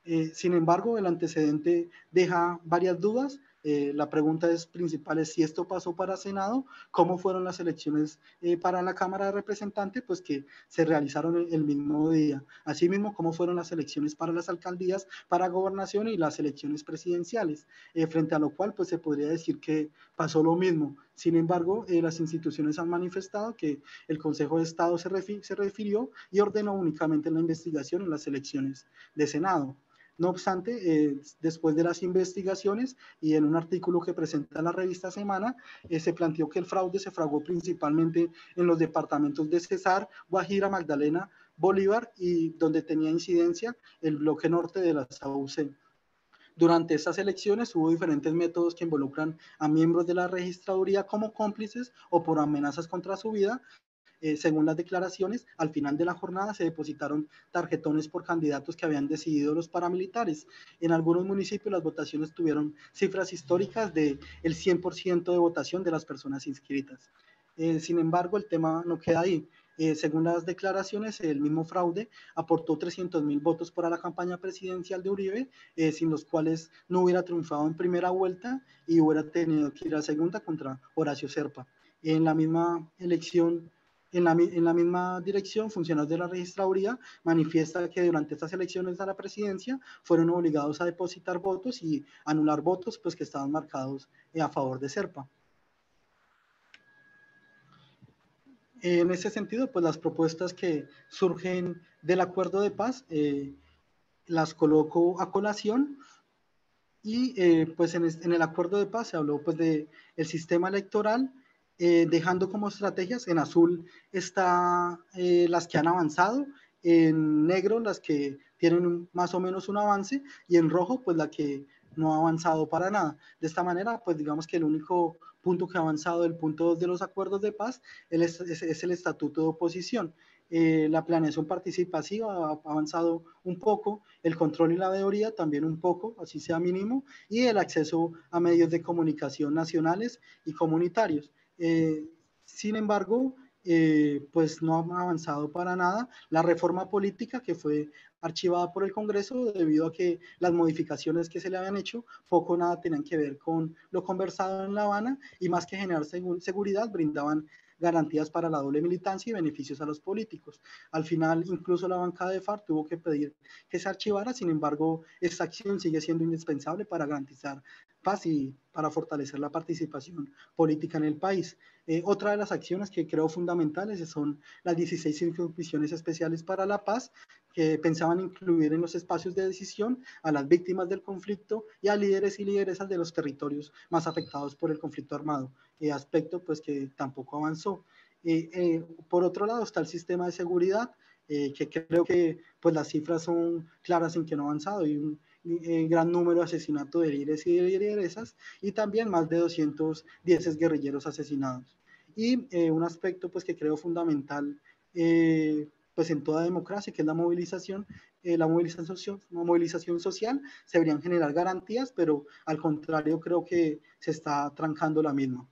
Eh, sin embargo, el antecedente deja varias dudas. Eh, la pregunta es principal es si esto pasó para Senado, cómo fueron las elecciones eh, para la Cámara de Representantes, pues que se realizaron el, mismo día. Asimismo, cómo fueron las elecciones para las alcaldías, para gobernación y las elecciones presidenciales, frente a lo cual pues se podría decir que pasó lo mismo. Sin embargo, las instituciones han manifestado que el Consejo de Estado se refirió y ordenó únicamente la investigación en las elecciones de Senado. No obstante, eh, después de las investigaciones y en un artículo que presenta la revista Semana, eh, se planteó que el fraude se fraguó principalmente en los departamentos de Cesar, Guajira, Magdalena, Bolívar y donde tenía incidencia el bloque norte de la SAUC. Durante estas elecciones hubo diferentes métodos que involucran a miembros de la registraduría como cómplices o por amenazas contra su vida. Eh, según las declaraciones, al final de la jornada se depositaron tarjetones por candidatos que habían decidido los paramilitares. En algunos municipios las votaciones tuvieron cifras históricas de el 100% de votación de las personas inscritas. Eh, sin embargo, el tema no queda ahí. Eh, según las declaraciones, el mismo fraude aportó 300 mil votos para la campaña presidencial de Uribe, eh, sin los cuales no hubiera triunfado en primera vuelta y hubiera tenido que ir a segunda contra Horacio Serpa. En la misma elección, en la, en la misma dirección, funcionarios de la registraduría manifiesta que durante estas elecciones a la presidencia fueron obligados a depositar votos y anular votos pues, que estaban marcados a favor de Serpa. En ese sentido, pues las propuestas que surgen del acuerdo de paz eh, las coloco a colación y eh, pues en, el acuerdo de paz se habló pues de el sistema electoral eh, dejando como estrategias en azul está las que han avanzado en negro las que tienen más o menos un avance y en rojo pues la que no ha avanzado para nada. De esta manera, pues digamos que el único punto que ha avanzado, el punto 2 de los acuerdos de paz, es, es, el estatuto de oposición. Eh, la planeación participativa ha avanzado un poco, el control y la veeduría también un poco, así sea mínimo, y el acceso a medios de comunicación nacionales y comunitarios. Eh, sin embargo, eh, pues no ha avanzado para nada. La reforma política que fue archivada por el Congreso debido a que las modificaciones que se le habían hecho poco o nada tenían que ver con lo conversado en La Habana y más que generar seguridad brindaban garantías para la doble militancia y beneficios a los políticos. Al final, incluso la bancada de FARC tuvo que pedir que se archivara, sin embargo, esta acción sigue siendo indispensable para garantizar paz y para fortalecer la participación política en el país. Eh, otra de las acciones que creo fundamentales son las 16 circunscripciones especiales para la paz, que pensaban incluir en los espacios de decisión a las víctimas del conflicto y a líderes y lideresas de los territorios más afectados por el conflicto armado, eh, aspecto pues que tampoco avanzó. Eh, eh, por otro lado está el sistema de seguridad, que creo que pues las cifras son claras en que no ha avanzado y un, gran número de asesinatos de líderes y de lideresas y también más de 210 guerrilleros asesinados. Y un aspecto pues que creo fundamental pues en toda democracia, que es la movilización, eh, la, movilización, social, se deberían generar garantías, pero al contrario creo que se está trancando la misma.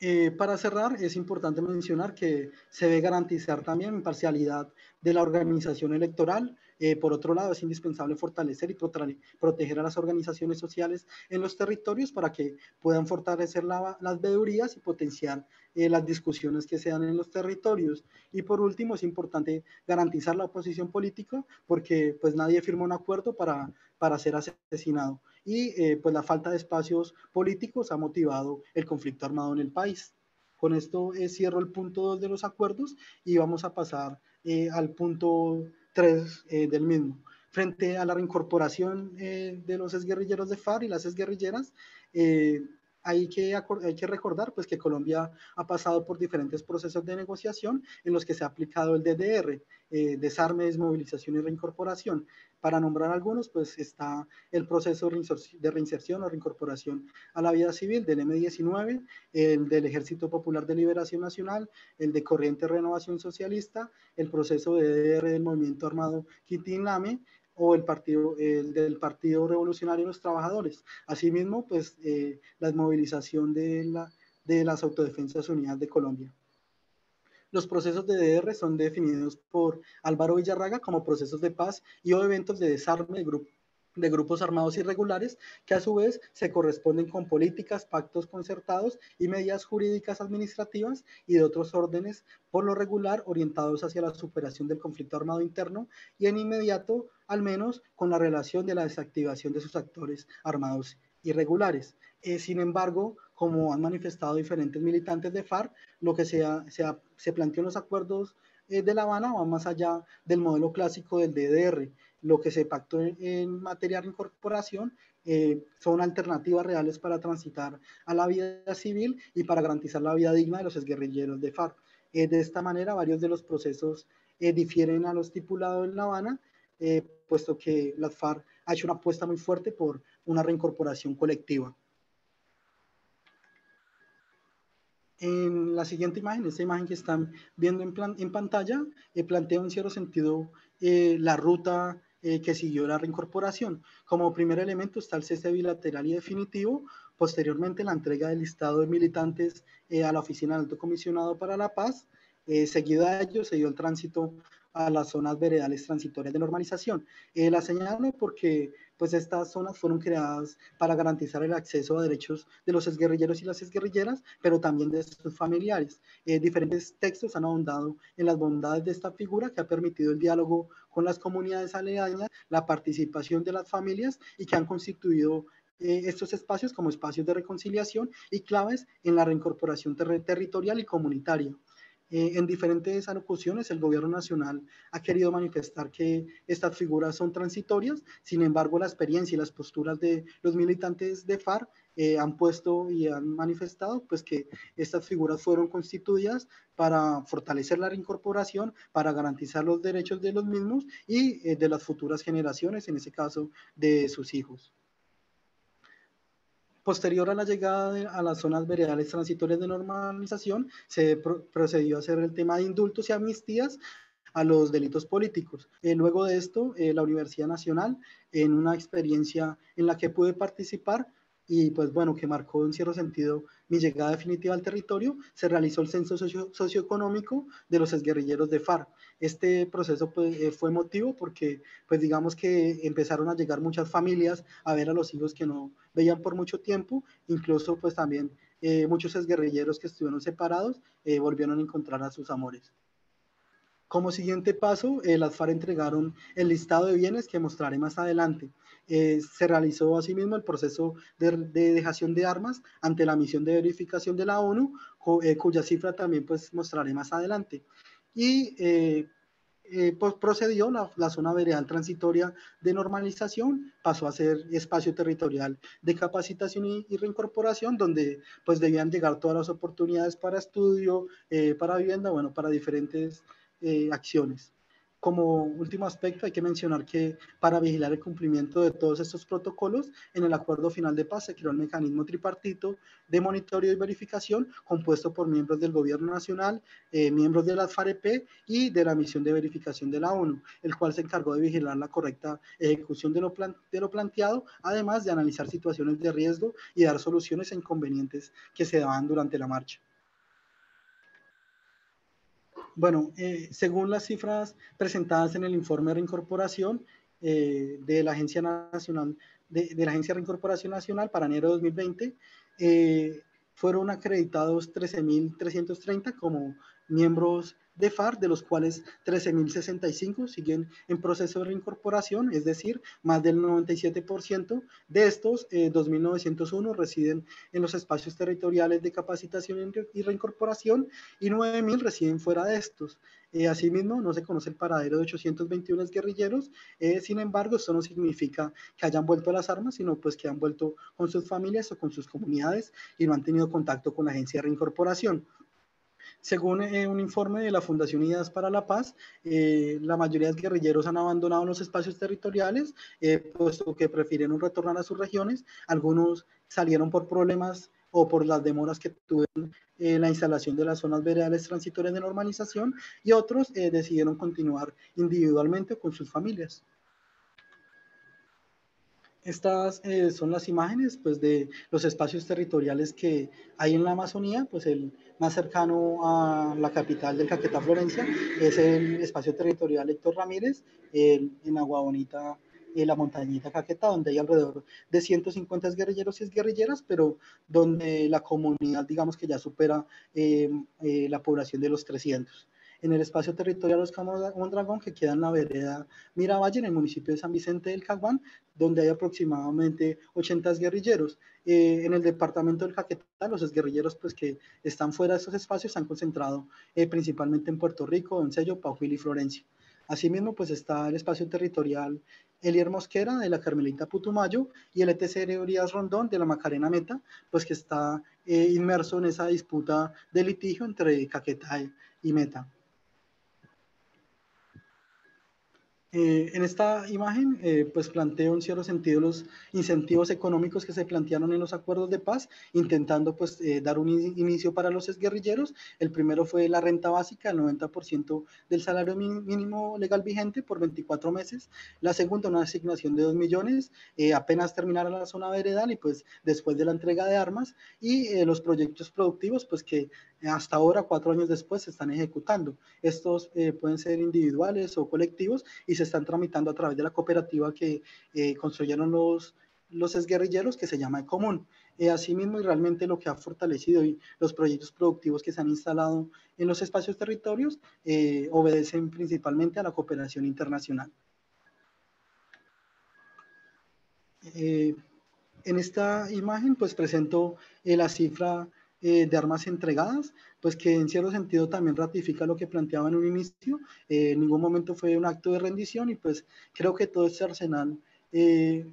Eh, para cerrar, es importante mencionar que se debe garantizar también imparcialidad de la organización electoral. Eh, por otro lado, es indispensable fortalecer y proteger a las organizaciones sociales en los territorios para que puedan fortalecer las veedurías y potenciar eh, las discusiones que se dan en los territorios. Y por último, es importante garantizar la oposición política porque pues nadie firmó un acuerdo para, para ser asesinado y eh, pues la falta de espacios políticos ha motivado el conflicto armado en el país. Con esto eh, cierro el punto 2 de los acuerdos y vamos a pasar eh, al punto 3 del mismo. Frente a la reincorporación de los exguerrilleros de FARC y las exguerrilleras, hay que, hay que recordar pues, que Colombia ha pasado por diferentes procesos de negociación en los que se ha aplicado el DDR, eh, desarme, desmovilización y reincorporación. Para nombrar algunos, pues está el proceso de reinserción o reincorporación a la vida civil del M19, el del Ejército Popular de Liberación Nacional, el de Corriente Renovación Socialista, el proceso de DDR del Movimiento Armado Quintín Lame, o el partido el del Partido Revolucionario de los Trabajadores. Asimismo, pues eh, la desmovilización de, la, de las Autodefensas Unidas de Colombia. Los procesos de DR son definidos por Álvaro Villarraga como procesos de paz y o eventos de desarme de, de grupos armados irregulares que a su vez se corresponden con políticas, pactos concertados y medidas jurídicas administrativas y de otros órdenes por lo regular orientados hacia la superación del conflicto armado interno y en inmediato al menos con la relación de la desactivación de sus actores armados irregulares. Eh, sin embargo, como han manifestado diferentes militantes de FARC, lo que se, se, se planteó en los acuerdos de La Habana van más allá del modelo clásico del DDR. Lo que se pactó en, materia de incorporación son alternativas reales para transitar a la vida civil y para garantizar la vida digna de los exguerrilleros de FARC. de esta manera, varios de los procesos difieren a los estipulados en La Habana, puesto que la FARC ha hecho una apuesta muy fuerte por una reincorporación colectiva. En la siguiente imagen, esta imagen que están viendo en, en pantalla, eh, plantea en cierto sentido eh, la ruta eh, que siguió la reincorporación. Como primer elemento está el cese bilateral y definitivo, posteriormente la entrega del listado de militantes a la Oficina del Alto Comisionado para la Paz, seguido a ello se dio el tránsito a las zonas veredales transitorias de normalización. Eh, la señalo porque pues estas zonas fueron creadas para garantizar el acceso a derechos de los exguerrilleros y las exguerrilleras, pero también de sus familiares. Eh, diferentes textos han ahondado en las bondades de esta figura que ha permitido el diálogo con las comunidades aledañas, la participación de las familias y que han constituido eh, estos espacios como espacios de reconciliación y claves en la reincorporación territorial y comunitaria. Eh, en diferentes ocasiones el gobierno nacional ha querido manifestar que estas figuras son transitorias, sin embargo la experiencia y las posturas de los militantes de FARC eh, han puesto y han manifestado pues que estas figuras fueron constituidas para fortalecer la reincorporación, para garantizar los derechos de los mismos y eh, de las futuras generaciones, en ese caso de sus hijos. Posterior a la llegada a las zonas veredales transitorias de normalización, se procedió a hacer el tema de indultos y amnistías a los delitos políticos. Eh, luego de esto, eh, la Universidad Nacional, en una experiencia en la que pude participar, y pues bueno, que marcó en cierto sentido mi llegada definitiva al territorio, se realizó el censo socioeconómico de los exguerrilleros de FARC. Este proceso pues, eh, fue motivo porque pues digamos que empezaron a llegar muchas familias a ver a los hijos que no veían por mucho tiempo, incluso pues también eh, muchos exguerrilleros que estuvieron separados eh, volvieron a encontrar a sus amores. Como siguiente paso, las FARC entregaron el listado de bienes que mostraré más adelante. Eh, se realizó asimismo el proceso de, dejación de armas ante la misión de verificación de la ONU, eh, cuya cifra también pues mostraré más adelante. Y eh, pues, procedió la, la, zona veredal transitoria de normalización, pasó a ser espacio territorial de capacitación y, y reincorporación, donde pues debían llegar todas las oportunidades para estudio, para vivienda, bueno, para diferentes acciones. Como último aspecto, hay que mencionar que para vigilar el cumplimiento de todos estos protocolos, en el acuerdo final de paz se creó el mecanismo tripartito de monitoreo y verificación compuesto por miembros del gobierno nacional, eh, miembros de la FAREP y de la misión de verificación de la ONU, el cual se encargó de vigilar la correcta ejecución de lo, de lo planteado, además de analizar situaciones de riesgo y dar soluciones a inconvenientes que se daban durante la marcha. Bueno, eh, según las cifras presentadas en el informe de reincorporación eh, de la Agencia Nacional de, la Agencia de Reincorporación Nacional para enero de 2020, eh, fueron acreditados 13.330 como miembros de FARC, de los cuales 13.065 siguen en proceso de reincorporación, es decir, más del 97%. De estos, 2.901 eh, residen en los espacios territoriales de capacitación y reincorporación y 9.000 residen fuera de estos. Eh, asimismo, no se conoce el paradero de 821 guerrilleros, eh, sin embargo, esto no significa que hayan vuelto a las armas, sino pues que han vuelto con sus familias o con sus comunidades y no han tenido contacto con la agencia de reincorporación. Según eh, un informe de la Fundación Unidas para la Paz, eh, la mayoría de guerrilleros han abandonado los espacios territoriales, eh, puesto que prefirieron retornar a sus regiones. Algunos salieron por problemas o por las demoras que tuvieron en la instalación de las zonas veredales transitorias de normalización y otros decidieron continuar individualmente con sus familias. Estas son las imágenes pues, de los espacios territoriales que hay en la Amazonía, pues el, más cercano a la capital del Caquetá, Florencia, es el espacio territorial Héctor Ramírez, en Agua Bonita, en la montañita Caquetá, donde hay alrededor de 150 guerrilleros y guerrilleras, pero donde la comunidad, digamos que ya supera eh, eh, la población de los 300 en el espacio territorial Los Dragón, que queda en la vereda Miravalle, en el municipio de San Vicente del Caguán, donde hay aproximadamente 80 guerrilleros. Eh, en el departamento del Caquetá, los guerrilleros pues, que están fuera de esos espacios se han concentrado eh, principalmente en Puerto Rico, en Sello, Pauquil y Florencia. Asimismo, pues está el espacio territorial Elier Mosquera de la Carmelita Putumayo y el ETCR Urias Rondón de la Macarena Meta, pues que está eh, inmerso en esa disputa de litigio entre Caquetá y Meta. Eh, en esta imagen, eh, pues planteo en cierto sentido los incentivos económicos que se plantearon en los acuerdos de paz, intentando pues eh, dar un inicio para los exguerrilleros. El primero fue la renta básica, el 90% del salario mínimo legal vigente por 24 meses. La segunda, una asignación de 2 millones, apenas terminara la zona veredal y pues después de la entrega de armas. Y los proyectos productivos, pues que hasta ahora, cuatro años después, se están ejecutando. Estos pueden ser individuales o colectivos y se están tramitando a través de la cooperativa que eh, construyeron los, los exguerrilleros que se llama Común. Eh, asimismo, y realmente lo que ha fortalecido y los proyectos productivos que se han instalado en los espacios territorios eh, obedecen principalmente a la cooperación internacional. en esta imagen, pues presento la cifra eh, de armas entregadas, pues que en cierto sentido también ratifica lo que planteaba en un inicio. Eh, en ningún momento fue un acto de rendición y pues creo que todo este arsenal, eh,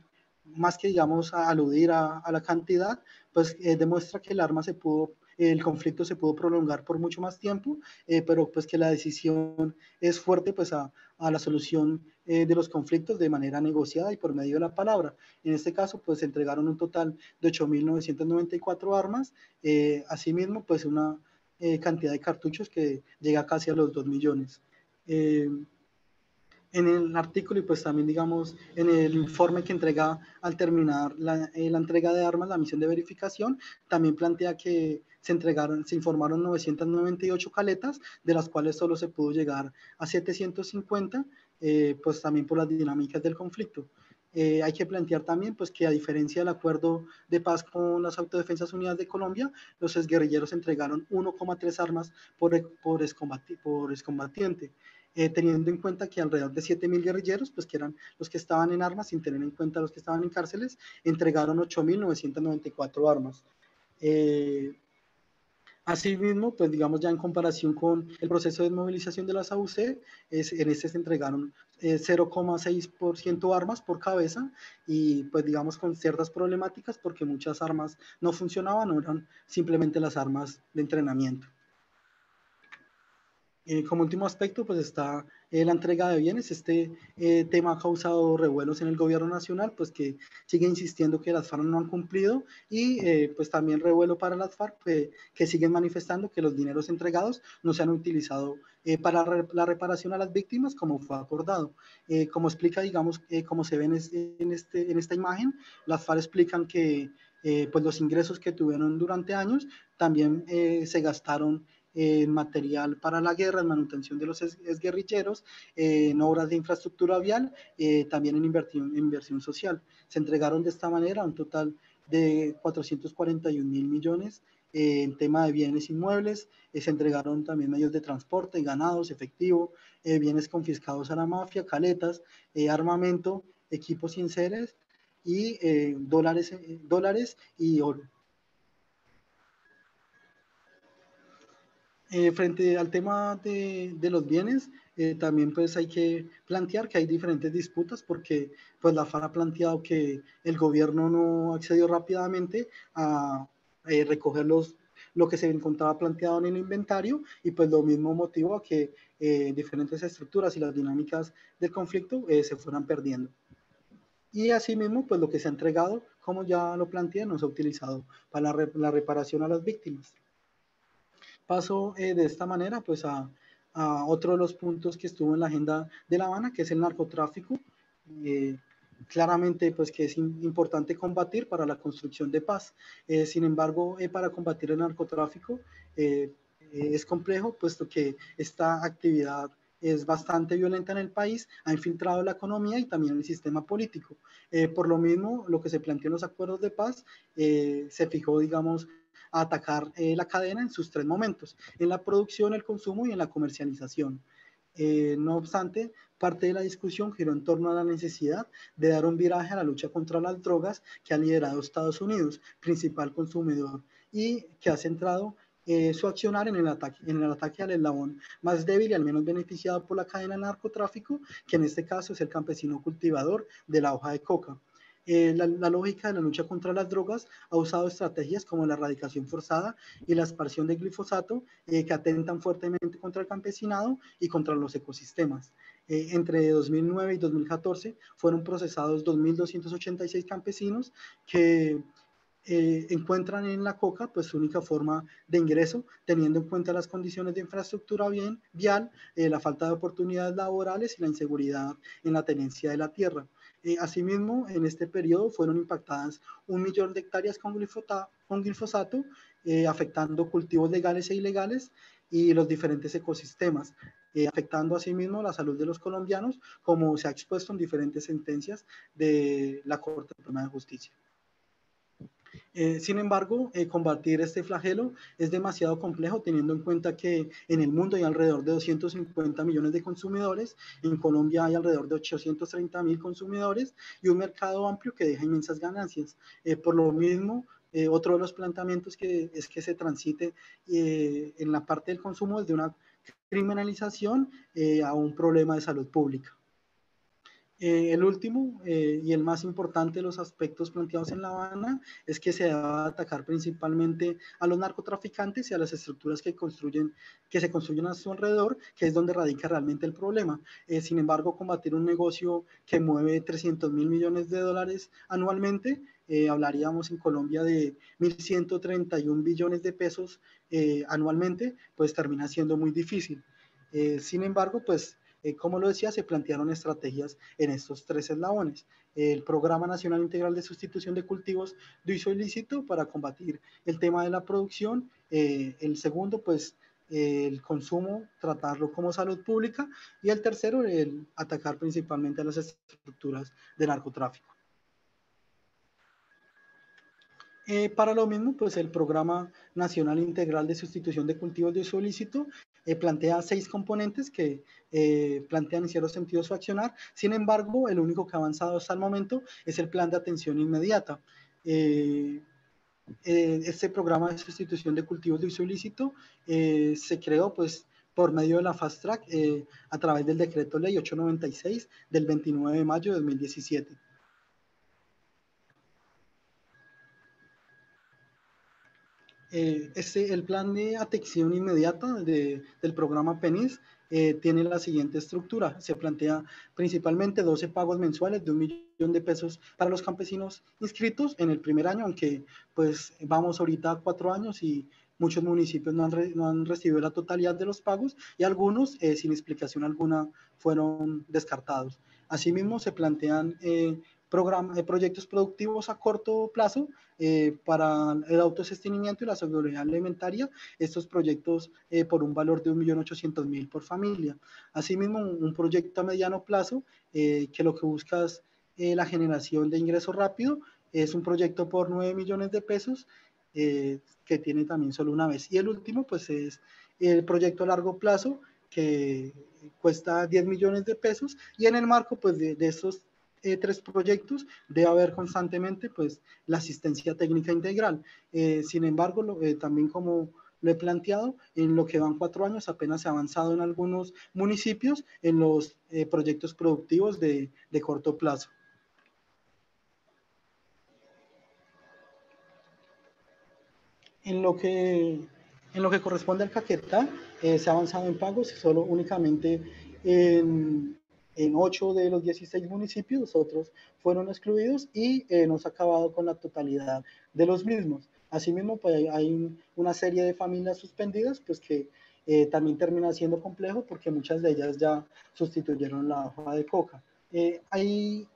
más que digamos a aludir a, a la cantidad, pues demuestra que el arma se pudo el conflicto se pudo prolongar por mucho más tiempo, eh, pero pues que la decisión es fuerte pues a, a la solución eh, de los conflictos de manera negociada y por medio de la palabra. En este caso pues se entregaron un total de 8.994 armas, eh, asimismo pues una cantidad de cartuchos que llega casi a los 2 millones en el artículo y pues también digamos en el informe que entrega al terminar la, la, entrega de armas, la misión de verificación, también plantea que se entregaron, se informaron 998 caletas, de las cuales solo se pudo llegar a 750, eh, pues también por las dinámicas del conflicto. Eh, hay que plantear también pues, que a diferencia del acuerdo de paz con las Autodefensas Unidas de Colombia, los exguerrilleros entregaron 1,3 armas por, por, por excombatiente. Eh, teniendo en cuenta que alrededor de 7.000 guerrilleros, pues que eran los que estaban en armas, sin tener en cuenta los que estaban en cárceles, entregaron 8.994 armas. Eh, Asimismo, pues digamos ya en comparación con el proceso de desmovilización de las AUC, es, en este se entregaron 0,6% eh, armas por cabeza y pues digamos con ciertas problemáticas porque muchas armas no funcionaban o eran simplemente las armas de entrenamiento. Eh, como último aspecto, pues está eh, la entrega de bienes. Este eh, tema ha causado revuelos en el gobierno nacional, pues que sigue insistiendo que las FARC no han cumplido y pues también revuelo para las FARC, que siguen manifestando que los dineros entregados no se han utilizado para la reparación a las víctimas como fue acordado. como explica, digamos, como se ve en, este, en esta imagen, las FARC explican que pues los ingresos que tuvieron durante años también se gastaron en material para la guerra, en manutención de los exguerrilleros, en obras de infraestructura vial, eh, también en inversión, social. Se entregaron de esta manera un total de 441 mil millones eh, en tema de bienes inmuebles, eh, se entregaron también medios de transporte, ganados, efectivo, bienes confiscados a la mafia, caletas, armamento, equipos sin seres y dólares, dólares y oro. Eh, frente al tema de, de los bienes, eh, también pues hay que plantear que hay diferentes disputas porque pues la FARC ha planteado que el gobierno no accedió rápidamente a eh, recoger los, lo que se encontraba planteado en el inventario y pues lo mismo motivó a que diferentes estructuras y las dinámicas del conflicto se fueran perdiendo. Y asimismo, pues lo que se ha entregado, como ya lo planteé, no se ha utilizado para la, la reparación a las víctimas. Paso eh, de esta manera pues a, a, otro de los puntos que estuvo en la agenda de La Habana, que es el narcotráfico. Eh, claramente pues que es importante combatir para la construcción de paz. Eh, sin embargo, para combatir el narcotráfico es complejo, puesto que esta actividad es bastante violenta en el país, ha infiltrado la economía y también el sistema político. por lo mismo, lo que se planteó en los acuerdos de paz se fijó, digamos, atacar eh, la cadena en sus tres momentos, en la producción, el consumo y en la comercialización. Eh, no obstante, parte de la discusión giró en torno a la necesidad de dar un viraje a la lucha contra las drogas que ha liderado Estados Unidos, principal consumidor, y que ha centrado eh, su accionar en el, ataque, en el ataque al eslabón más débil y al menos beneficiado por la cadena de narcotráfico, que en este caso es el campesino cultivador de la hoja de coca. Eh, la, lógica de la lucha contra las drogas ha usado estrategias como la erradicación forzada y la expansión de glifosato eh, que atentan fuertemente contra el campesinado y contra los ecosistemas. Eh, entre 2009 y 2014 fueron procesados 2.286 campesinos que encuentran en la coca pues su única forma de ingreso, teniendo en cuenta las condiciones de infraestructura vial, la falta de oportunidades laborales y la inseguridad en la tenencia de la tierra. Eh, asimismo, en este periodo fueron impactadas un millón de hectáreas con, glifosato, eh, afectando cultivos legales e ilegales y los diferentes ecosistemas, eh, afectando asimismo la salud de los colombianos, como se ha expuesto en diferentes sentencias de la Corte Suprema de Justicia. Eh, sin embargo, eh, combatir este flagelo es demasiado complejo teniendo en cuenta que en el mundo hay alrededor de 250 millones de consumidores, en Colombia hay alrededor de 830 mil consumidores y un mercado amplio que deja inmensas ganancias. Eh, por lo mismo, otro de los planteamientos es que se transite en la parte del consumo desde una criminalización a un problema de salud pública. Eh, el último eh, y el más importante de los aspectos planteados en La Habana es que se va a atacar principalmente a los narcotraficantes y a las estructuras que, construyen, que se construyen a su alrededor, que es donde radica realmente el problema. Eh, sin embargo, combatir un negocio que mueve 300 mil millones de dólares anualmente, hablaríamos en Colombia de 1.131 billones de pesos anualmente, pues termina siendo muy difícil. sin embargo, pues eh, como lo decía, se plantearon estrategias en estos tres eslabones. El Programa Nacional Integral de Sustitución de Cultivos de uso ilícito para combatir el tema de la producción. Eh, el segundo, pues, el consumo, tratarlo como salud pública. Y el tercero, el atacar principalmente a las estructuras de narcotráfico. Eh, para lo mismo, pues el Programa Nacional Integral de Sustitución de Cultivos de Uso Ilícito eh, plantea seis componentes que eh, plantean en cierto sentido su accionar. Sin embargo, el único que ha avanzado hasta el momento es el plan de atención inmediata. Eh, este programa de sustitución de cultivos de uso ilícito se creó pues por medio de la Fast Track a través del decreto ley 896 del 29 de mayo de 2017. Eh, este, el plan de atención inmediata de, del programa PENIS eh, tiene la siguiente estructura. Se plantea principalmente 12 pagos mensuales de un millón de pesos para los campesinos inscritos en el primer año, aunque pues vamos ahorita a cuatro años y muchos municipios no han, no han recibido la totalidad de los pagos y algunos eh, sin explicación alguna fueron descartados. Asimismo, se plantean de proyectos productivos a corto plazo eh, para el autosostenimiento y la seguridad alimentaria, estos proyectos eh, por un valor de 1.800.000 por familia. Asimismo, un, proyecto a mediano plazo eh, que lo que busca es la generación de ingreso rápido, es un proyecto por 9 millones de pesos que tiene también solo una vez. Y el último, pues es el proyecto a largo plazo que cuesta 10 millones de pesos y en el marco pues de, de estos eh, tres proyectos, debe haber constantemente pues la asistencia técnica integral. Eh, sin embargo, eh, también como lo he planteado, en lo que van cuatro años apenas se ha avanzado en algunos municipios en los proyectos productivos de, de, corto plazo. En lo que, en lo que corresponde al Caquetá, se ha avanzado en pagos solo únicamente en en 8 de los 16 municipios, otros fueron excluidos y eh, no se ha acabado con la totalidad de los mismos. Asimismo, pues hay una serie de familias suspendidas, pues que eh, también termina siendo complejo porque muchas de ellas ya sustituyeron la hoja de coca. Eh, hay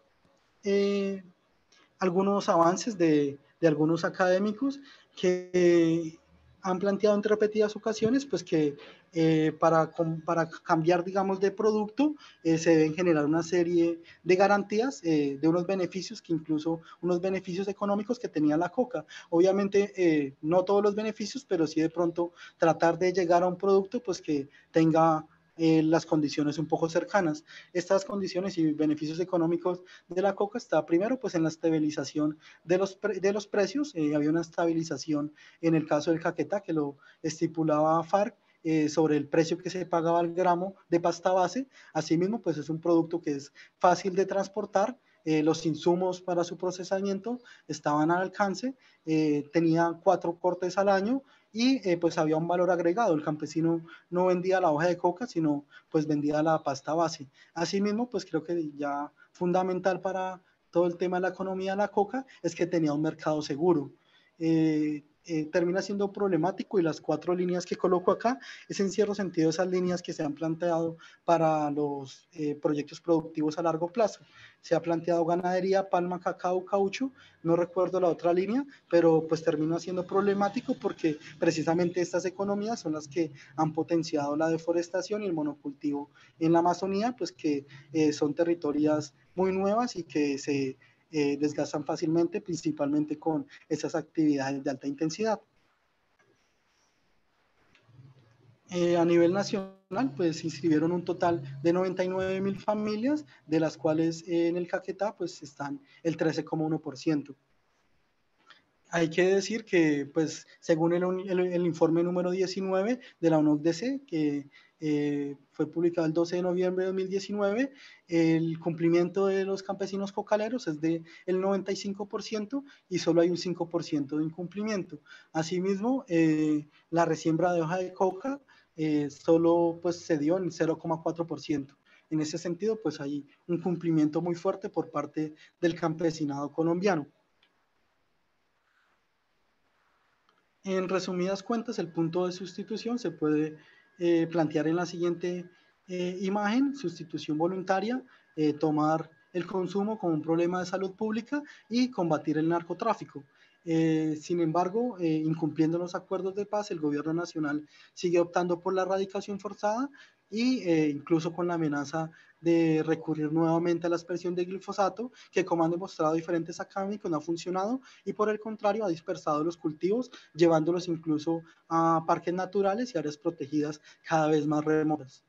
algunos avances de algunos académicos que han planteado en repetidas ocasiones pues que eh, para, para cambiar, digamos, de producto eh, se deben generar una serie de garantías eh, de unos beneficios que incluso unos beneficios económicos que tenía la coca. Obviamente no todos los beneficios, pero sí de pronto tratar de llegar a un producto pues que tenga eh, las condiciones un poco cercanas. Estas condiciones y beneficios económicos de la coca está primero pues en la estabilización de los, de los precios, eh, había una estabilización en el caso del caquetá que lo estipulaba FARC, eh, sobre el precio que se pagaba al gramo de pasta base. Asimismo, pues es un producto que es fácil de transportar, eh, los insumos para su procesamiento estaban al alcance, eh, tenía cuatro cortes al año y pues había un valor agregado. El campesino no vendía la hoja de coca, sino pues vendía la pasta base. Asimismo, pues creo que ya fundamental para todo el tema de la economía de la coca es que tenía un mercado seguro. Eh, termina siendo problemático y las cuatro líneas que coloco acá es en cierto sentido esas líneas que se han planteado para los eh, proyectos productivos a largo plazo. Se ha planteado ganadería, palma, cacao, caucho, no recuerdo la otra línea, pero pues termina siendo problemático porque precisamente estas economías son las que han potenciado la deforestación y el monocultivo en la Amazonía, pues que eh, son territorios muy nuevas y que se eh, desgastan fácilmente, principalmente con esas actividades de alta intensidad. Eh, a nivel nacional, pues inscribieron un total de 99 mil familias, de las cuales en el Caquetá pues están el 13,1%. Hay que decir que, pues, según el, informe número 19 de la UNOCDC, que eh, fue publicado el 12 de noviembre de 2019. El cumplimiento de los campesinos cocaleros es del el 95% y solo hay un 5% de incumplimiento. Asimismo, eh, la resiembra de hoja de coca eh, solo pues, se dio en 0,4%. En ese sentido, pues hay un cumplimiento muy fuerte por parte del campesinado colombiano. En resumidas cuentas, el punto de sustitución se puede eh, plantear en la siguiente eh, imagen, sustitución voluntaria, eh, tomar el consumo como un problema de salud pública y combatir el narcotráfico. sin embargo, incumpliendo los acuerdos de paz, el gobierno nacional sigue optando por la erradicación forzada e incluso con la amenaza de recurrir nuevamente a la expresión de glifosato, que como han demostrado diferentes académicos no ha funcionado y por el contrario ha dispersado los cultivos, llevándolos incluso a parques naturales y áreas protegidas cada vez más remotas.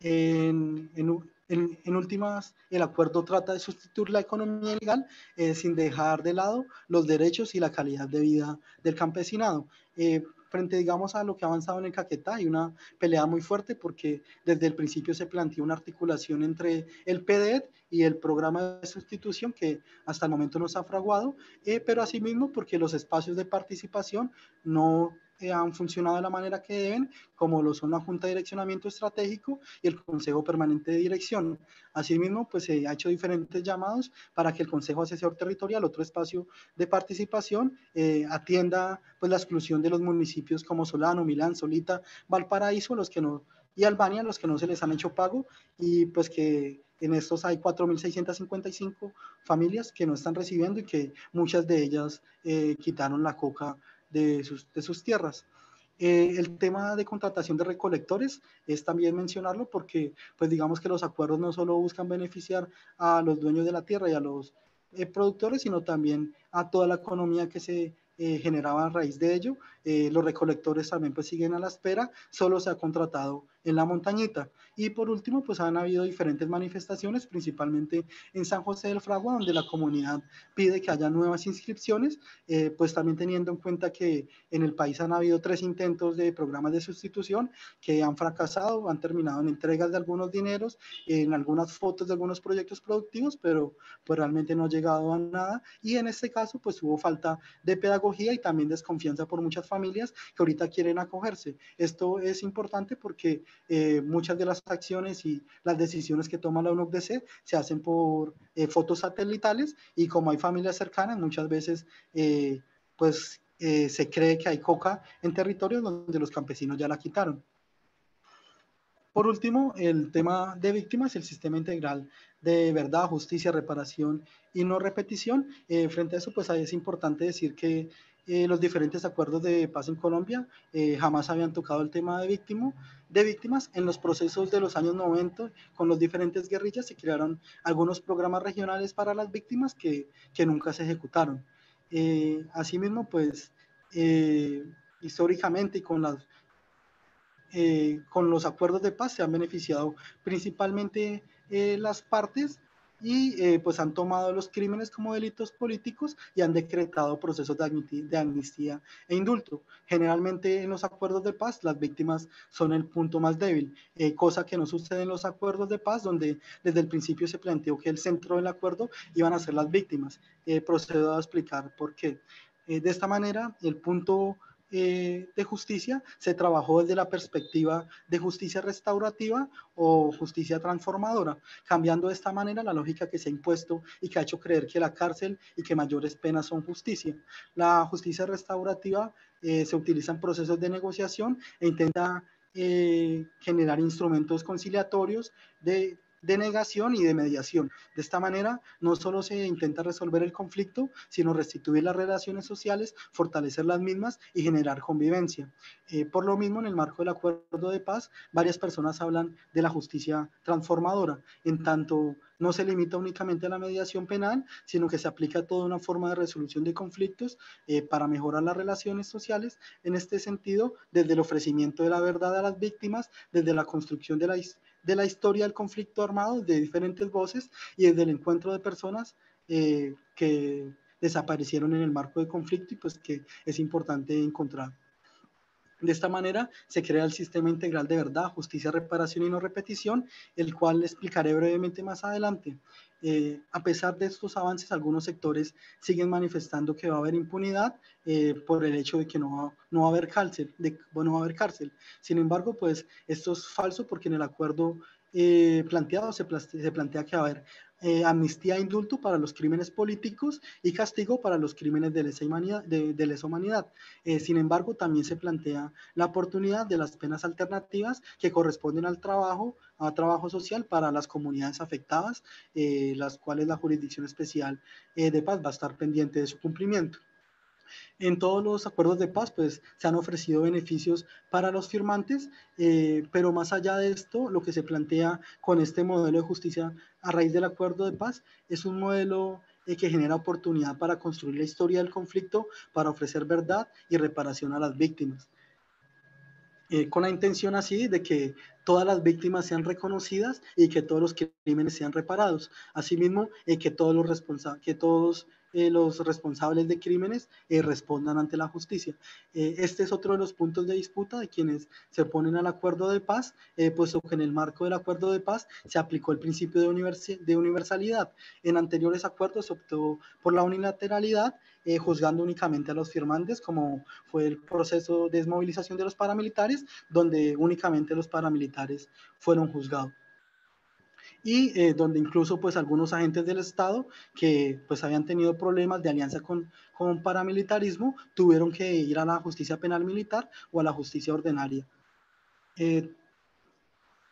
En, en, últimas, el acuerdo trata de sustituir la economía ilegal eh, sin dejar de lado los derechos y la calidad de vida del campesinado. Eh, frente, digamos, a lo que ha avanzado en el Caquetá, hay una pelea muy fuerte porque desde el principio se planteó una articulación entre el PDET y el programa de sustitución que hasta el momento no se ha fraguado, eh, pero asimismo porque los espacios de participación no han funcionado de la manera que deben, como lo son la Junta de Direccionamiento Estratégico y el Consejo Permanente de Dirección. Asimismo, pues se ha hecho diferentes llamados para que el Consejo Asesor Territorial, otro espacio de participación, eh, atienda pues la exclusión de los municipios como Solano, Milán, Solita, Valparaíso, los que no, y Albania, los que no se les han hecho pago, y pues que en estos hay 4.655 familias que no están recibiendo y que muchas de ellas eh, quitaron la coca de sus, tierras. Eh, el tema de contratación de recolectores es también mencionarlo porque, pues digamos que los acuerdos no solo buscan beneficiar a los dueños de la tierra y a los eh, productores, sino también a toda la economía que se eh, generaba a raíz de ello. los recolectores también pues siguen a la espera, solo se ha contratado en la montañita. Y por último, pues han habido diferentes manifestaciones, principalmente en San José del Fragua, donde la comunidad pide que haya nuevas inscripciones, eh, pues también teniendo en cuenta que en el país han habido tres intentos de programas de sustitución que han fracasado, han terminado en entregas de algunos dineros, en algunas fotos de algunos proyectos productivos, pero pues realmente no ha llegado a nada. Y en este caso, pues hubo falta de pedagogía y también desconfianza por muchas familias que ahorita quieren acogerse. Esto es importante porque eh, muchas de las acciones y las decisiones que toma la UNOCDC se hacen por eh, fotos satelitales y como hay familias cercanas, muchas veces eh, pues se cree que hay coca en territorios donde los campesinos ya la quitaron. Por último, el tema de víctimas, el sistema integral de verdad, justicia, reparación y no repetición. frente a eso, pues es importante decir que eh, los diferentes acuerdos de paz en Colombia eh, jamás habían tocado el tema de, víctimo, de víctimas. En los procesos de los años 90, con los diferentes guerrillas, se crearon algunos programas regionales para las víctimas que, que nunca se ejecutaron. Eh, asimismo, pues históricamente y con las con los acuerdos de paz se han beneficiado principalmente las partes y eh, pues han tomado los crímenes como delitos políticos y han decretado procesos de, amnistía e indulto. Generalmente en los acuerdos de paz las víctimas son el punto más débil, eh, cosa que no sucede en los acuerdos de paz donde desde el principio se planteó que el centro del acuerdo iban a ser las víctimas. Eh, procedo a explicar por qué. de esta manera, el punto eh, de justicia se trabajó desde la perspectiva de justicia restaurativa o justicia transformadora, cambiando de esta manera la lógica que se ha impuesto y que ha hecho creer que la cárcel y que mayores penas son justicia. La justicia restaurativa eh, se utiliza en procesos de negociación e intenta eh, generar instrumentos conciliatorios de de negación y de mediación. De esta manera, no solo se intenta resolver el conflicto, sino restituir las relaciones sociales, fortalecer las mismas y generar convivencia. Eh, por lo mismo, en el marco del acuerdo de paz, varias personas hablan de la justicia transformadora, en tanto no se limita únicamente a la mediación penal, sino que se aplica toda una forma de resolución de conflictos eh, para mejorar las relaciones sociales. En este sentido, desde el ofrecimiento de la verdad a las víctimas, desde la construcción de la, de la historia del conflicto armado de diferentes voces y desde el encuentro de personas eh, que desaparecieron en el marco de conflicto y pues que es importante encontrar. De esta manera se crea el sistema integral de verdad, justicia, reparación y no repetición, el cual explicaré brevemente más adelante. Eh, a pesar de estos avances, algunos sectores siguen manifestando que va a haber impunidad eh, por el hecho de que no va, no va a haber cárcel, bueno, va a haber cárcel. Sin embargo, pues esto es falso porque en el acuerdo eh, planteado se, se, plantea que va a haber eh, amnistía e indulto para los crímenes políticos y castigo para los crímenes de lesa humanidad. De, lesa humanidad. Eh, sin embargo, también se plantea la oportunidad de las penas alternativas que corresponden al trabajo, a trabajo social para las comunidades afectadas, eh, las cuales la Jurisdicción Especial de Paz va a estar pendiente de su cumplimiento. En todos los acuerdos de paz, pues se han ofrecido beneficios para los firmantes, eh, pero más allá de esto, lo que se plantea con este modelo de justicia a raíz del acuerdo de paz es un modelo eh, que genera oportunidad para construir la historia del conflicto, para ofrecer verdad y reparación a las víctimas. Eh, con la intención así de que todas las víctimas sean reconocidas y que todos los crímenes sean reparados. Asimismo, que todos los responsables, que todos eh, los responsables de crímenes eh, respondan ante la justicia. Eh, este es otro de los puntos de disputa de quienes se oponen al acuerdo de paz, puesto que en el marco del acuerdo de paz se aplicó el principio de, de universalidad. En anteriores acuerdos se optó por la unilateralidad, juzgando únicamente a los firmantes, como fue el proceso de desmovilización de los paramilitares, donde únicamente los paramilitares fueron juzgados y eh, donde incluso pues algunos agentes del Estado que pues habían tenido problemas de alianza con, con paramilitarismo tuvieron que ir a la justicia penal militar o a la justicia ordinaria. Eh,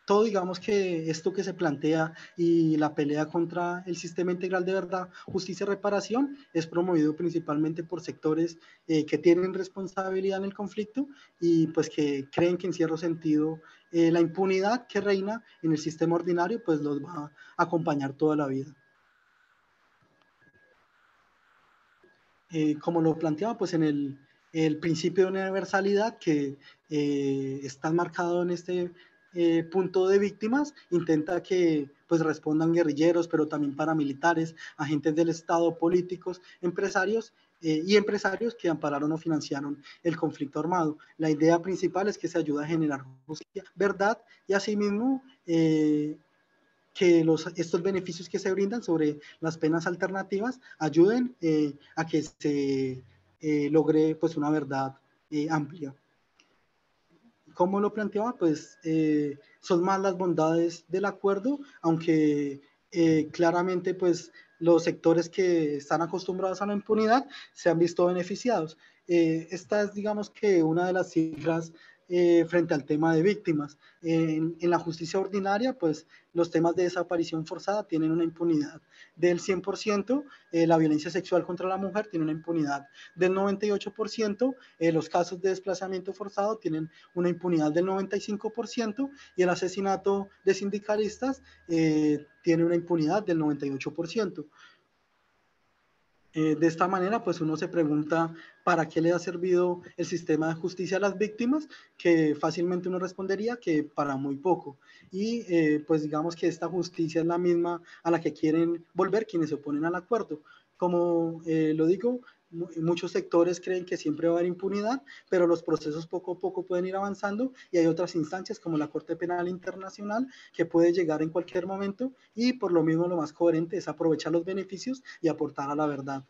todo digamos que esto que se plantea y la pelea contra el sistema integral de verdad, justicia y reparación es promovido principalmente por sectores eh, que tienen responsabilidad en el conflicto y pues que creen que en cierto sentido eh, la impunidad que reina en el sistema ordinario pues los va a acompañar toda la vida. Eh, como lo planteaba pues en el, el principio de universalidad que está marcado en este eh, punto de víctimas, intenta que pues respondan guerrilleros, pero también paramilitares, agentes del Estado, políticos, empresarios eh, y empresarios que ampararon o financiaron el conflicto armado. La idea principal es que se ayuda a generar justicia, verdad y asimismo eh, que los, estos beneficios que se brindan sobre las penas alternativas ayuden a que se logre pues una verdad amplia. ¿Cómo lo planteaba? Pues eh, son más las bondades del acuerdo, aunque eh, claramente pues los sectores que están acostumbrados a la impunidad se han visto beneficiados. Eh, esta es digamos que una de las cifras eh, frente al tema de víctimas. En, la justicia ordinaria, pues los temas de desaparición forzada tienen una impunidad del 100%, eh, la violencia sexual contra la mujer tiene una impunidad del 98%, eh, los casos de desplazamiento forzado tienen una impunidad del 95% y el asesinato de sindicalistas tiene una impunidad del 98%. Eh, de esta manera, pues uno se pregunta para qué le ha servido el sistema de justicia a las víctimas, que fácilmente uno respondería que para muy poco. Y eh, pues digamos que esta justicia es la misma a la que quieren volver quienes se oponen al acuerdo. Como eh, lo digo, muchos sectores creen que siempre va a haber impunidad, pero los procesos poco a poco pueden ir avanzando y hay otras instancias como la Corte Penal Internacional que puede llegar en cualquier momento y por lo mismo lo más coherente es aprovechar los beneficios y aportar a la verdad.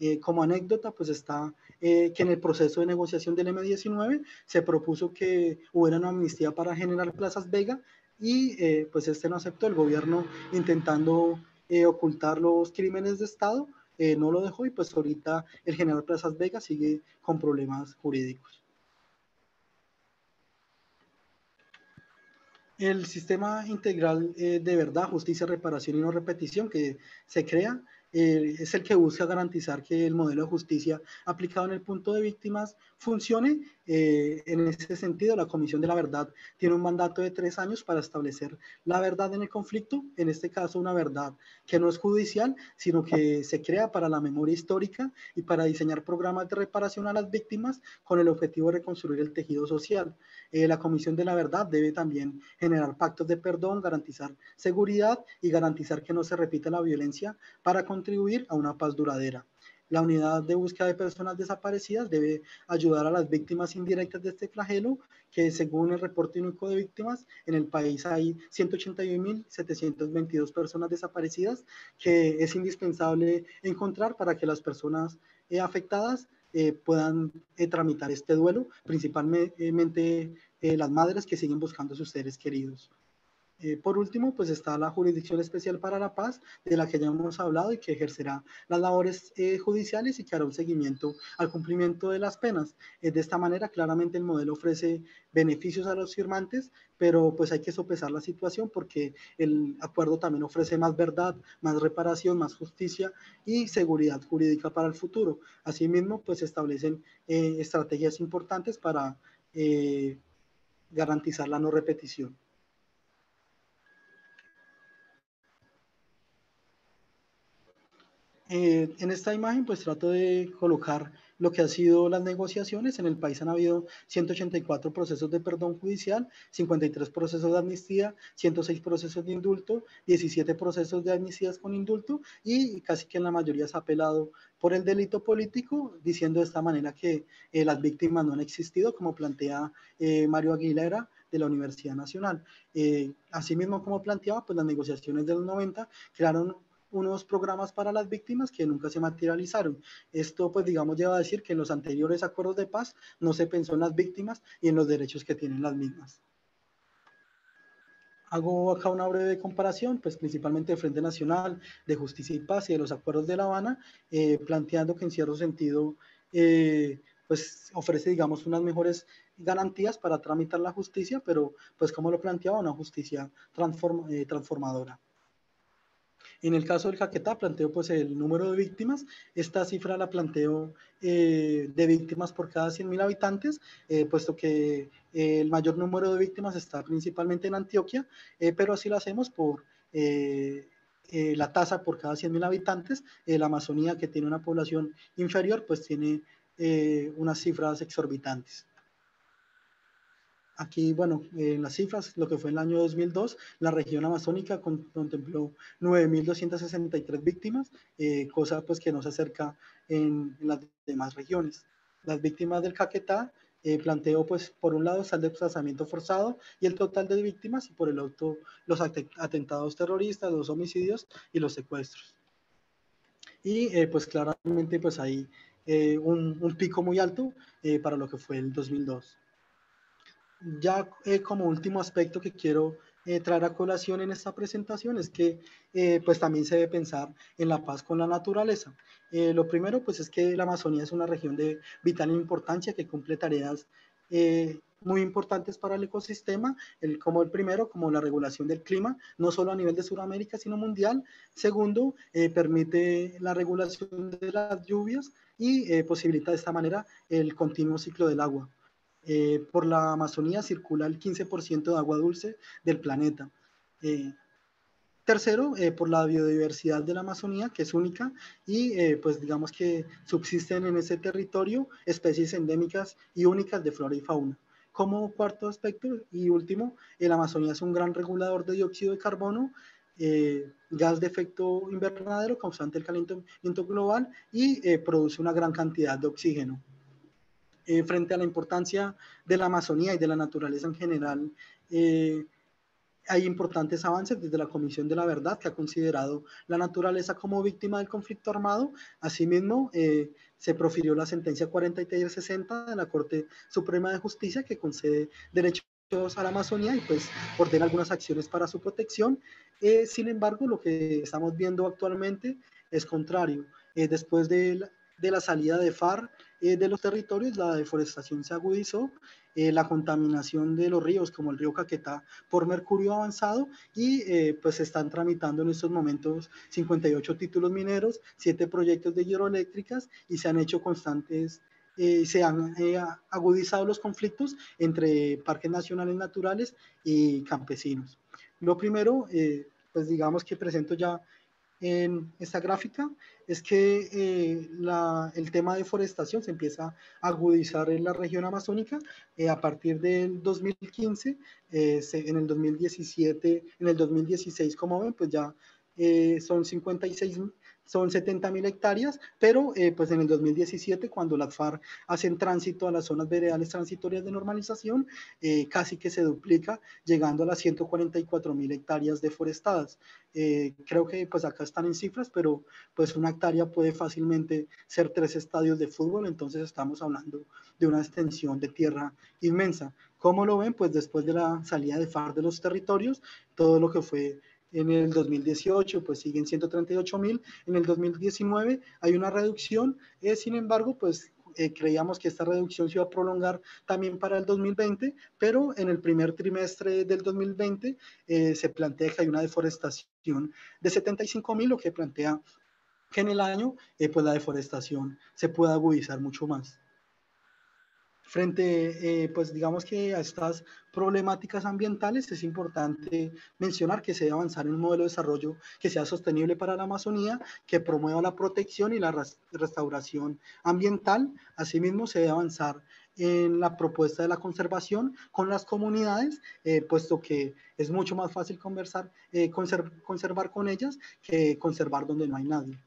Eh, como anécdota, pues está eh, que en el proceso de negociación del M19 se propuso que hubiera una amnistía para generar plazas Vega y eh, pues este no aceptó el gobierno intentando ocultar los crímenes de Estado eh, no lo dejó y pues ahorita el general Plazas Vega sigue con problemas jurídicos. El sistema integral eh, de verdad, justicia, reparación y no repetición que se crea eh, es el que busca garantizar que el modelo de justicia aplicado en el punto de víctimas funcione. Eh, en ese sentido, la Comisión de la Verdad tiene un mandato de tres años para establecer la verdad en el conflicto, en este caso una verdad que no es judicial, sino que se crea para la memoria histórica y para diseñar programas de reparación a las víctimas con el objetivo de reconstruir el tejido social. Eh, la Comisión de la Verdad debe también generar pactos de perdón, garantizar seguridad y garantizar que no se repita la violencia para contribuir a una paz duradera. La unidad de búsqueda de personas desaparecidas debe ayudar a las víctimas indirectas de este flagelo, que según el reporte único de víctimas, en el país hay 181.722 personas desaparecidas, que es indispensable encontrar para que las personas eh, afectadas eh, puedan eh, tramitar este duelo, principalmente las madres que siguen buscando a sus seres queridos. Eh, por último, pues está la Jurisdicción Especial para la Paz, de la que ya hemos hablado y que ejercerá las labores eh, judiciales y que hará un seguimiento al cumplimiento de las penas. Eh, de esta manera, claramente el modelo ofrece beneficios a los firmantes, pero pues hay que sopesar la situación porque el acuerdo también ofrece más verdad, más reparación, más justicia y seguridad jurídica para el futuro. Asimismo, pues establecen estrategias importantes para garantizar la no repetición. Eh, en esta imagen pues trato de colocar lo que han sido las negociaciones. En el país han habido 184 procesos de perdón judicial, 53 procesos de amnistía, 106 procesos de indulto, 17 procesos de amnistías con indulto y casi que en la mayoría se ha apelado por el delito político, diciendo de esta manera que eh, las víctimas no han existido, como plantea eh, Mario Aguilera de la Universidad Nacional. asimismo, como planteaba, pues las negociaciones del 90 crearon unos programas para las víctimas que nunca se materializaron. Esto, pues, digamos, lleva a decir que en los anteriores acuerdos de paz no se pensó en las víctimas y en los derechos que tienen las mismas. Hago acá una breve comparación, pues principalmente de Frente Nacional, de Justicia y Paz y de los acuerdos de La Habana, eh, planteando que en cierto sentido, eh, pues ofrece, digamos, unas mejores garantías para tramitar la justicia, pero pues como lo planteaba, una justicia eh, transformadora. En el caso del Caquetá planteo pues el número de víctimas. Esta cifra la planteo eh, de víctimas por cada 100.000 habitantes, eh, puesto que eh, el mayor número de víctimas está principalmente en Antioquia, pero así lo hacemos por la tasa por cada 100.000 habitantes. la Amazonía, que tiene una población inferior, pues tiene unas cifras exorbitantes. Aquí, bueno, en las cifras, lo que fue en el año 2002, la región amazónica contempló 9.263 víctimas, eh, cosa pues que no se acerca en, las demás regiones. Las víctimas del Caquetá eh, planteó, pues, por un lado, el desplazamiento forzado y el total de víctimas, y por el otro, los atentados terroristas, los homicidios y los secuestros. Y, eh, pues, claramente, pues, hay eh, un, un, pico muy alto para lo que fue el 2002 ya eh, como último aspecto que quiero eh, traer a colación en esta presentación es que eh, pues también se debe pensar en la paz con la naturaleza. lo primero pues es que la Amazonía es una región de vital importancia que cumple tareas muy importantes para el ecosistema, el, como el primero, como la regulación del clima, no solo a nivel de Sudamérica, sino mundial. Segundo, permite la regulación de las lluvias y posibilita de esta manera el continuo ciclo del agua. Eh, por la Amazonía circula el 15% de agua dulce del planeta. Eh, Tercero, eh, por la biodiversidad de la Amazonía, que es única, y pues digamos que subsisten en ese territorio especies endémicas y únicas de flora y fauna. Como cuarto aspecto y último, el Amazonía es un gran regulador de dióxido de carbono, gas de efecto invernadero causante el calentamiento global y produce una gran cantidad de oxígeno. Frente a la importancia de la Amazonía y de la naturaleza en general, hay importantes avances desde la Comisión de la Verdad, que ha considerado la naturaleza como víctima del conflicto armado. Asimismo, eh, se profirió la sentencia 4360 de la Corte Suprema de Justicia, que concede derechos a la Amazonía y pues ordena algunas acciones para su protección. Eh, sin embargo, lo que estamos viendo actualmente es contrario. Eh, después de de la salida de FAR de los territorios, la deforestación se agudizó eh, la contaminación de los ríos, como el río Caquetá, por mercurio avanzado y eh, pues se están tramitando en estos momentos 58 títulos mineros, 7 proyectos de hidroeléctricas y se han hecho constantes eh, se han agudizado los conflictos entre parques nacionales naturales y campesinos. Lo primero, pues digamos que presento ya en esta gráfica es que eh, el tema de deforestación se empieza a agudizar en la región amazónica eh, a partir del 2015, eh, en el 2017, en el 2016, como ven, pues ya son 56 son 70 mil hectáreas, pero eh, pues en el 2017, cuando las FARC hacen tránsito a las zonas veredales transitorias de normalización, eh, casi que se duplica, llegando a las 144 mil hectáreas deforestadas. Eh, creo que pues acá están en cifras, pero pues una hectárea puede fácilmente ser tres estadios de fútbol, entonces estamos hablando de una extensión de tierra inmensa. ¿Cómo lo ven? Pues después de la salida de FARC de los territorios, todo lo que fue en el 2018 pues siguen 138 mil, en el 2019 hay una reducción, eh, sin embargo pues eh, creíamos que esta reducción se iba a prolongar también para el 2020, pero en el primer trimestre del 2020 eh, se plantea que hay una deforestación de 75 mil, lo que plantea que en el año pues la deforestación se pueda agudizar mucho más frente, eh, pues digamos que a estas problemáticas ambientales es importante mencionar que se debe avanzar en un modelo de desarrollo que sea sostenible para la Amazonía, que promueva la protección y la restauración ambiental. Asimismo, se debe avanzar en la propuesta de la conservación con las comunidades, eh, puesto que es mucho más fácil conversar, eh, conservar con ellas que conservar donde no hay nadie.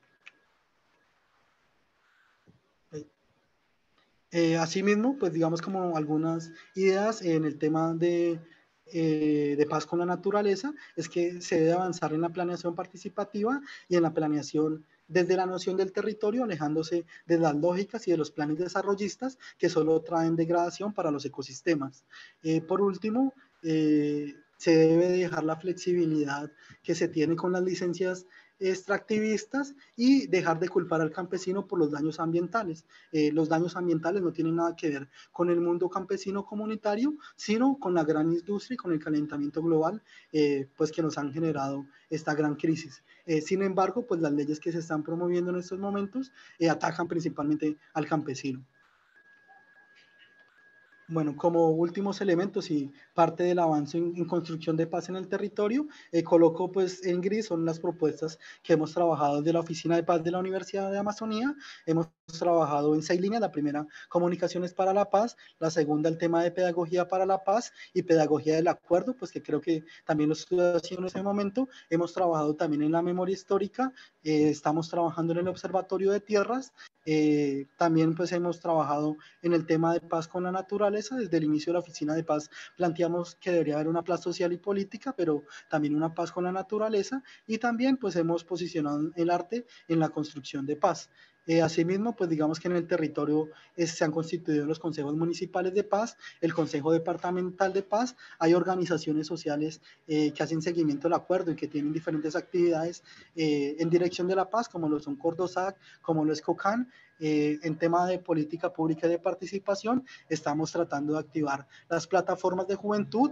Eh, asimismo, pues digamos como algunas ideas en el tema de, eh, de paz con la naturaleza, es que se debe avanzar en la planeación participativa y en la planeación desde la noción del territorio, alejándose de las lógicas y de los planes desarrollistas que solo traen degradación para los ecosistemas. Eh, por último, se debe dejar la flexibilidad que se tiene con las licencias extractivistas y dejar de culpar al campesino por los daños ambientales. Eh, los daños ambientales no tienen nada que ver con el mundo campesino comunitario, sino con la gran industria y con el calentamiento global, eh, pues que nos han generado esta gran crisis. Eh, sin embargo, pues las leyes que se están promoviendo en estos momentos atacan principalmente al campesino. Bueno, como últimos elementos y parte del avance en, construcción de paz en el territorio, eh, coloco pues en gris son las propuestas que hemos trabajado desde la Oficina de Paz de la Universidad de Amazonía. Hemos trabajado en seis líneas. La primera, comunicaciones para la paz. La segunda, el tema de pedagogía para la paz y pedagogía del acuerdo, pues que creo que también lo estoy haciendo en ese momento. Hemos trabajado también en la memoria histórica. Eh, estamos trabajando en el Observatorio de Tierras eh, también pues hemos trabajado en el tema de paz con la naturaleza. Desde el inicio de la oficina de paz planteamos que debería haber una paz social y política, pero también una paz con la naturaleza y también pues hemos posicionado el arte en la construcción de paz. Eh, asimismo, pues digamos que en el territorio se han constituido los consejos municipales de paz, el consejo departamental de paz, hay organizaciones sociales eh, que hacen seguimiento del acuerdo y que tienen diferentes actividades eh, en dirección de la paz, como lo son Cordosac, como lo es COCAN. en tema de política pública y de participación, estamos tratando de activar las plataformas de juventud,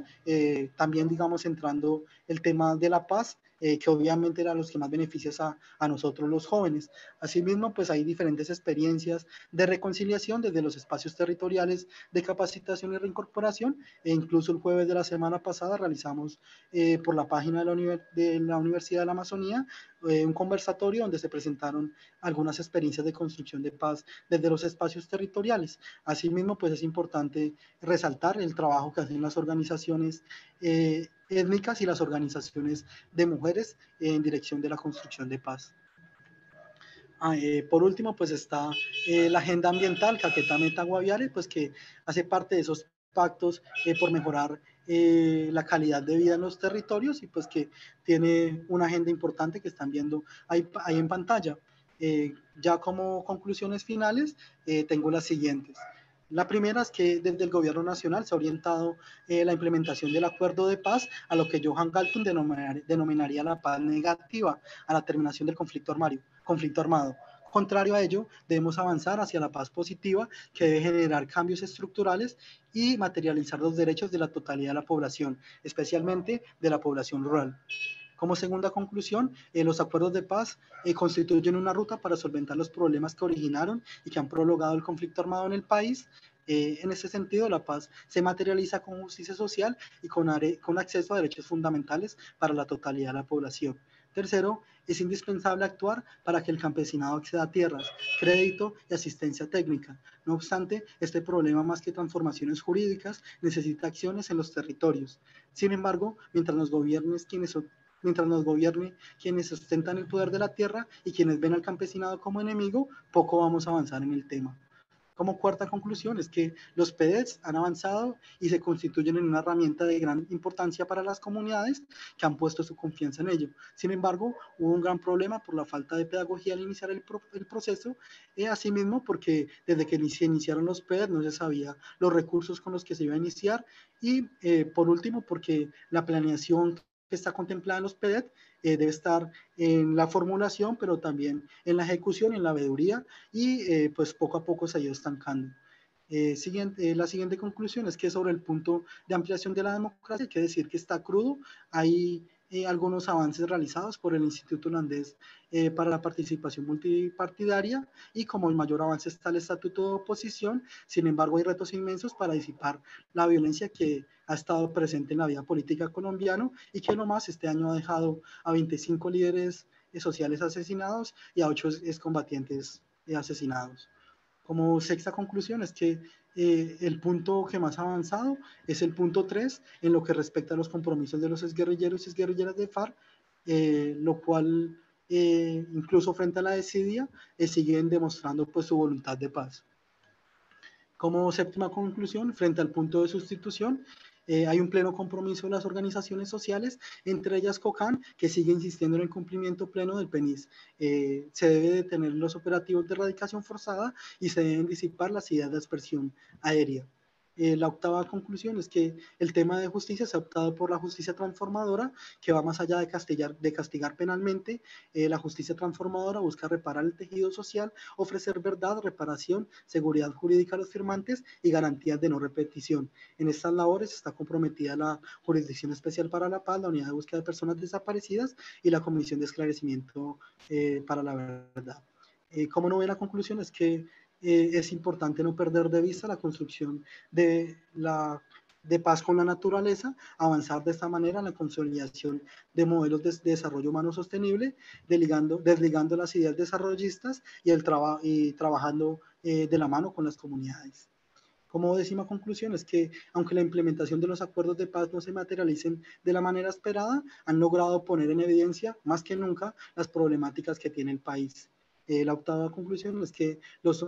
también digamos entrando el tema de la paz eh, que obviamente eran los que más benefician a, a, nosotros los jóvenes. Asimismo, pues hay diferentes experiencias de reconciliación desde los espacios territoriales de capacitación y reincorporación, e incluso el jueves de la semana pasada realizamos eh, por la página de la, Universidad de la Amazonía eh, un conversatorio donde se presentaron algunas experiencias de construcción de paz desde los espacios territoriales. Asimismo, pues es importante resaltar el trabajo que hacen las organizaciones eh, étnicas y las organizaciones de mujeres en dirección de la construcción de paz. Ah, eh, por último, pues está la agenda ambiental Caquetá Meta Guaviare, pues que hace parte de esos pactos eh, por mejorar la calidad de vida en los territorios y pues que tiene una agenda importante que están viendo ahí, ahí en pantalla. ya como conclusiones finales, tengo las siguientes. La primera es que desde el gobierno nacional se ha orientado eh, la implementación del acuerdo de paz a lo que Johan Galtung denominaría la paz negativa, a la terminación del conflicto, armario, conflicto armado. Contrario a ello, debemos avanzar hacia la paz positiva que debe generar cambios estructurales y materializar los derechos de la totalidad de la población, especialmente de la población rural. Como segunda conclusión, eh, los acuerdos de paz eh, constituyen una ruta para solventar los problemas que originaron y que han prolongado el conflicto armado en el país. Eh, en ese sentido, la paz se materializa con justicia social y con, con acceso a derechos fundamentales para la totalidad de la población. Tercero, es indispensable actuar para que el campesinado acceda a tierras, crédito y asistencia técnica. No obstante, este problema, más que transformaciones jurídicas, necesita acciones en los territorios. Sin embargo, mientras los gobiernos quienes mientras nos gobierne quienes ostentan el poder de la tierra y quienes ven al campesinado como enemigo, poco vamos a avanzar en el tema. Como cuarta conclusión es que los PEDES han avanzado y se constituyen en una herramienta de gran importancia para las comunidades que han puesto su confianza en ello. Sin embargo, hubo un gran problema por la falta de pedagogía al iniciar el, proceso y asimismo porque desde que se iniciaron los PEDES no se sabía los recursos con los que se iba a iniciar y eh, por último porque la planeación que está contemplada en los PEDET eh, debe estar en la formulación, pero también en la ejecución, en la veeduría, y eh, pues poco a poco se ha ido estancando. Eh, siguiente, la siguiente conclusión es que sobre el punto de ampliación de la democracia, hay que decir que está crudo, hay eh, algunos avances realizados por el Instituto Holandés eh, para la Participación Multipartidaria y como el mayor avance está el Estatuto de Oposición, sin embargo hay retos inmensos para disipar la violencia que ha estado presente en la vida política colombiana y que nomás este año ha dejado a 25 líderes eh, sociales asesinados y a 8 excombatientes asesinados. Como sexta conclusión es que eh, el punto que más ha avanzado es el punto 3 en lo que respecta a los compromisos de los exguerrilleros y exguerrilleras de FARC, eh, lo cual eh, incluso frente a la desidia siguen demostrando pues su voluntad de paz. Como séptima conclusión, frente al punto de sustitución, eh, hay un pleno compromiso de las organizaciones sociales, entre ellas COCAN, que sigue insistiendo en el cumplimiento pleno del PENIS. Eh, se debe detener los operativos de erradicación forzada y se deben disipar las ideas de aspersión aérea. Eh, la octava conclusión es que el tema de justicia se ha optado por la justicia transformadora, que va más allá de castigar, de castigar penalmente. Eh, la justicia transformadora busca reparar el tejido social, ofrecer verdad, reparación, seguridad jurídica a los firmantes y garantías de no repetición. En estas labores está comprometida la Jurisdicción Especial para la Paz, la Unidad de Búsqueda de Personas Desaparecidas y la Comisión de Esclarecimiento eh, para la Verdad. como novena conclusión es que eh, es importante no perder de vista la construcción de, la, de paz con la naturaleza, avanzar de esta manera en la consolidación de modelos de, desarrollo humano sostenible, desligando, desligando las ideas desarrollistas y, el y trabajando eh, de la mano con las comunidades. Como décima conclusión es que, aunque la implementación de los acuerdos de paz no se materialicen de la manera esperada, han logrado poner en evidencia más que nunca las problemáticas que tiene el país. Eh, la octava conclusión es que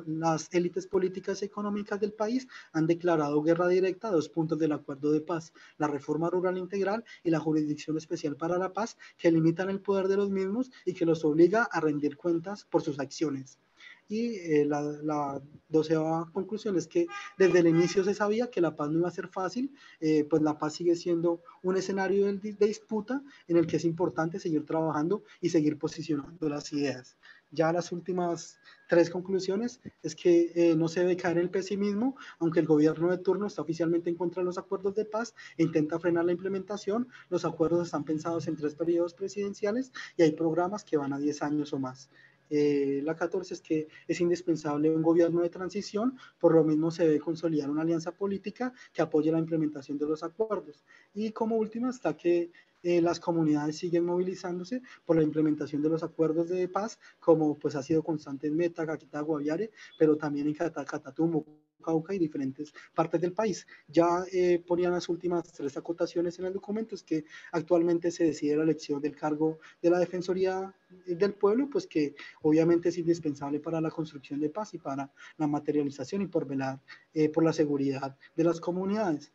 las élites políticas y económicas del país han declarado guerra directa a dos puntos del acuerdo de paz, la reforma rural integral y la jurisdicción especial para la paz, que limitan el poder de los mismos y que los obliga a rendir cuentas por sus acciones. Y eh, la, la, doceava conclusión es que desde el inicio se sabía que la paz no iba a ser fácil, eh, pues la paz sigue siendo un escenario de, de, disputa en el que es importante seguir trabajando y seguir posicionando las ideas. Ya las últimas tres conclusiones es que eh, no se debe caer en el pesimismo, aunque el gobierno de turno está oficialmente en contra de los acuerdos de paz e intenta frenar la implementación. Los acuerdos están pensados en tres periodos presidenciales y hay programas que van a 10 años o más. Eh, la 14 es que es indispensable un gobierno de transición, por lo mismo se debe consolidar una alianza política que apoye la implementación de los acuerdos. Y como última está que eh, las comunidades siguen movilizándose por la implementación de los acuerdos de paz, como pues ha sido constante en Meta, Guaviare, pero también en Catatumbo, Cauca y diferentes partes del país. Ya eh, ponían las últimas tres acotaciones en el documento, es que actualmente se decide la elección del cargo de la Defensoría del Pueblo, pues que obviamente es indispensable para la construcción de paz y para la materialización y por velar eh, por la seguridad de las comunidades.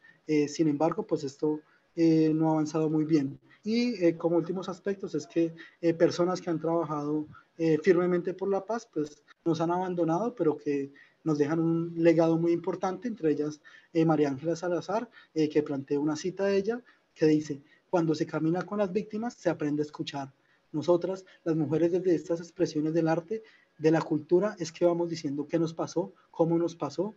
sin embargo, pues esto eh, no ha avanzado muy bien. Y eh, como últimos aspectos es que eh, personas que han trabajado firmemente por la paz, pues nos han abandonado, pero que nos dejan un legado muy importante, entre ellas María Ángela Salazar, que plantea una cita de ella que dice, cuando se camina con las víctimas se aprende a escuchar. Nosotras, las mujeres desde estas expresiones del arte, de la cultura, es que vamos diciendo qué nos pasó, cómo nos pasó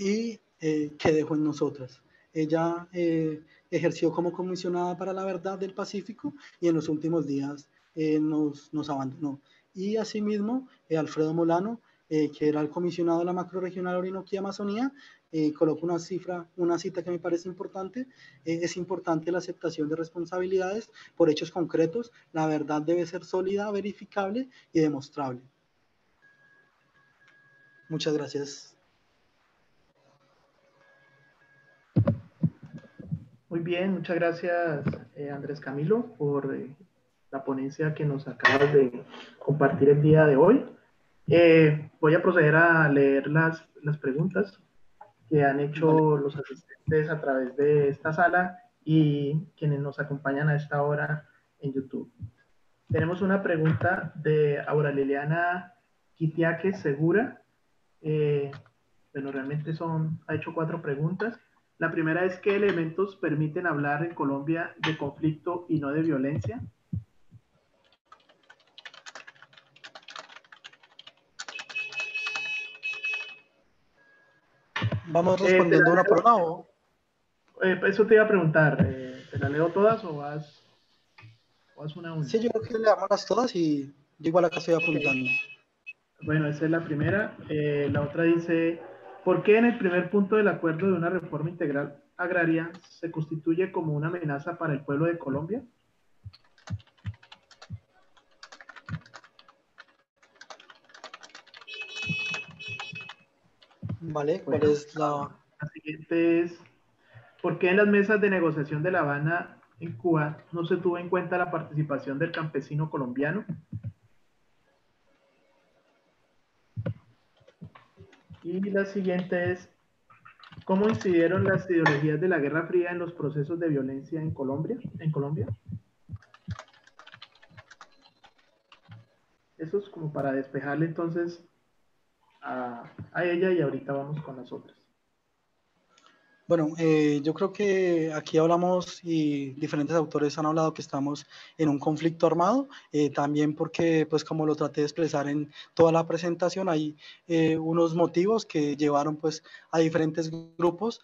y eh, que dejó en nosotras. Ella eh, ejerció como comisionada para la verdad del Pacífico y en los últimos días eh, nos, nos, abandonó. Y asimismo, Alfredo Molano, que era el comisionado de la macroregional Orinoquía Amazonía, colocó una cifra, una cita que me parece importante. es importante la aceptación de responsabilidades por hechos concretos. La verdad debe ser sólida, verificable y demostrable. Muchas gracias. Muy bien, muchas gracias eh, Andrés Camilo por eh, la ponencia que nos acabas de compartir el día de hoy. Eh, voy a proceder a leer las, las preguntas que han hecho los asistentes a través de esta sala y quienes nos acompañan a esta hora en YouTube. Tenemos una pregunta de Aura Liliana Quitiaque Segura. bueno, realmente son, ha hecho cuatro preguntas. La primera es qué elementos permiten hablar en Colombia de conflicto y no de violencia. Vamos eh, respondiendo una por una eh, eso te iba a preguntar, eh, ¿te la leo todas o vas, o vas una a una? Sí, yo creo que leamos todas y yo igual acá estoy apuntando. Bueno, esa es la primera. la otra dice, ¿Por qué en el primer punto del acuerdo de una reforma integral agraria se constituye como una amenaza para el pueblo de Colombia? Vale, ¿cuál es la... La siguiente es, ¿por qué en las mesas de negociación de La Habana en Cuba no se tuvo en cuenta la participación del campesino colombiano? Y la siguiente es, ¿cómo incidieron las ideologías de la Guerra Fría en los procesos de violencia en Colombia? En Colombia? Eso es como para despejarle entonces a, a ella y ahorita vamos con las otras. Bueno, eh, yo creo que aquí hablamos y diferentes autores han hablado que estamos en un conflicto armado, eh, también porque, pues como lo traté de expresar en toda la presentación, hay eh, unos motivos que llevaron pues a diferentes grupos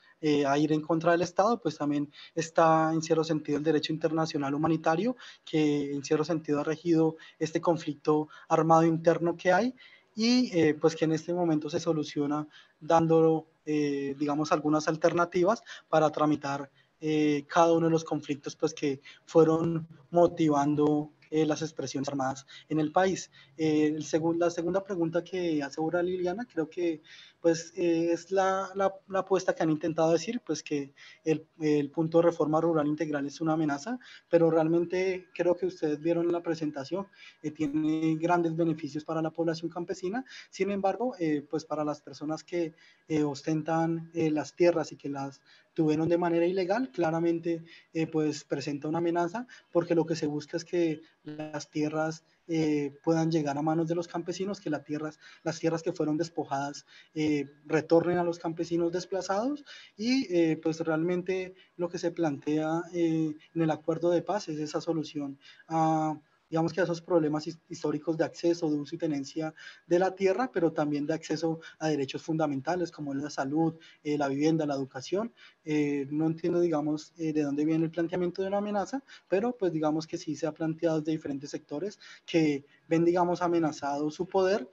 a ir en contra del Estado, pues también está en cierto sentido el derecho internacional humanitario, que en cierto sentido ha regido este conflicto armado interno que hay y pues que en este momento se soluciona dando eh, digamos, algunas alternativas para tramitar eh, cada uno de los conflictos pues, que fueron motivando eh, las expresiones armadas en el país. El la segunda pregunta que asegura Liliana, creo que pues es la, la, la, apuesta que han intentado decir, pues que el, el, punto de reforma rural integral es una amenaza, pero realmente creo que ustedes vieron en la presentación, eh, tiene grandes beneficios para la población campesina, sin embargo, eh, pues para las personas que eh, ostentan las tierras y que las tuvieron de manera ilegal, claramente pues presenta una amenaza, porque lo que se busca es que las tierras eh, puedan llegar a manos de los campesinos, que las tierras, las tierras que fueron despojadas eh, retornen a los campesinos desplazados y eh, pues realmente lo que se plantea en el acuerdo de paz es esa solución a digamos que esos problemas históricos de acceso, de uso y tenencia de la tierra, pero también de acceso a derechos fundamentales como la salud, eh, la vivienda, la educación. Eh, no entiendo, digamos, eh, de dónde viene el planteamiento de una amenaza, pero pues digamos que sí se ha planteado desde diferentes sectores que ven, digamos, amenazado su poder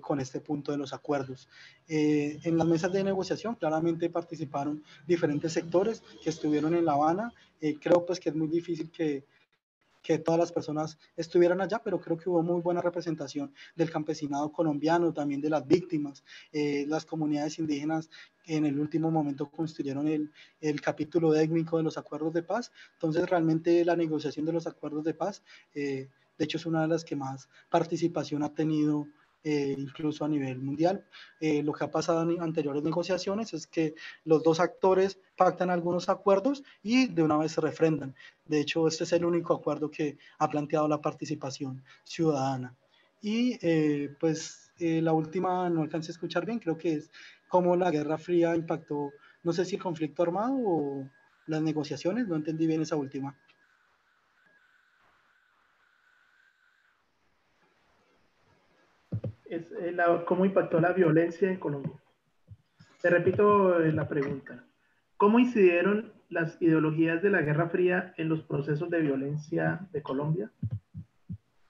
con este punto de los acuerdos. en las mesas de negociación claramente participaron diferentes sectores que estuvieron en La Habana. creo pues que es muy difícil que que todas las personas estuvieran allá, pero creo que hubo muy buena representación del campesinado colombiano, también de las víctimas, eh, las comunidades indígenas que en el último momento construyeron el, el, capítulo técnico de los acuerdos de paz. Entonces, realmente la negociación de los acuerdos de paz, eh, de hecho, es una de las que más participación ha tenido eh, incluso a nivel mundial. Eh, lo que ha pasado en anteriores negociaciones es que los dos actores pactan algunos acuerdos y de una vez se refrendan. De hecho, este es el único acuerdo que ha planteado la participación ciudadana. Y eh, pues la última no alcancé a escuchar bien, creo que es cómo la Guerra Fría impactó, no sé si el conflicto armado o las negociaciones, no entendí bien esa última. Es eh, cómo impactó la violencia en Colombia. Te repito eh, la pregunta. ¿Cómo incidieron las ideologías de la Guerra Fría en los procesos de violencia de Colombia?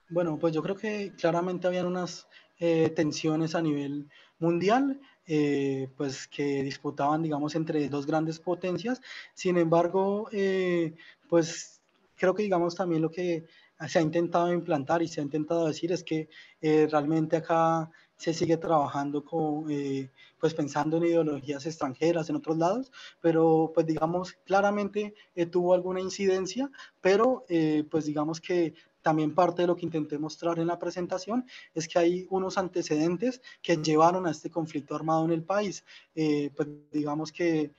Bueno, pues yo creo que claramente habían unas eh, tensiones a nivel mundial, pues que disputaban, digamos, entre dos grandes potencias. Sin embargo, pues creo que, digamos, también lo que se ha intentado implantar y se ha intentado decir es que eh, realmente acá se sigue trabajando con, eh, pues pensando en ideologías extranjeras en otros lados, pero pues digamos claramente eh, tuvo alguna incidencia, pero pues digamos que también parte de lo que intenté mostrar en la presentación es que hay unos antecedentes que llevaron a este conflicto armado en el país. pues digamos que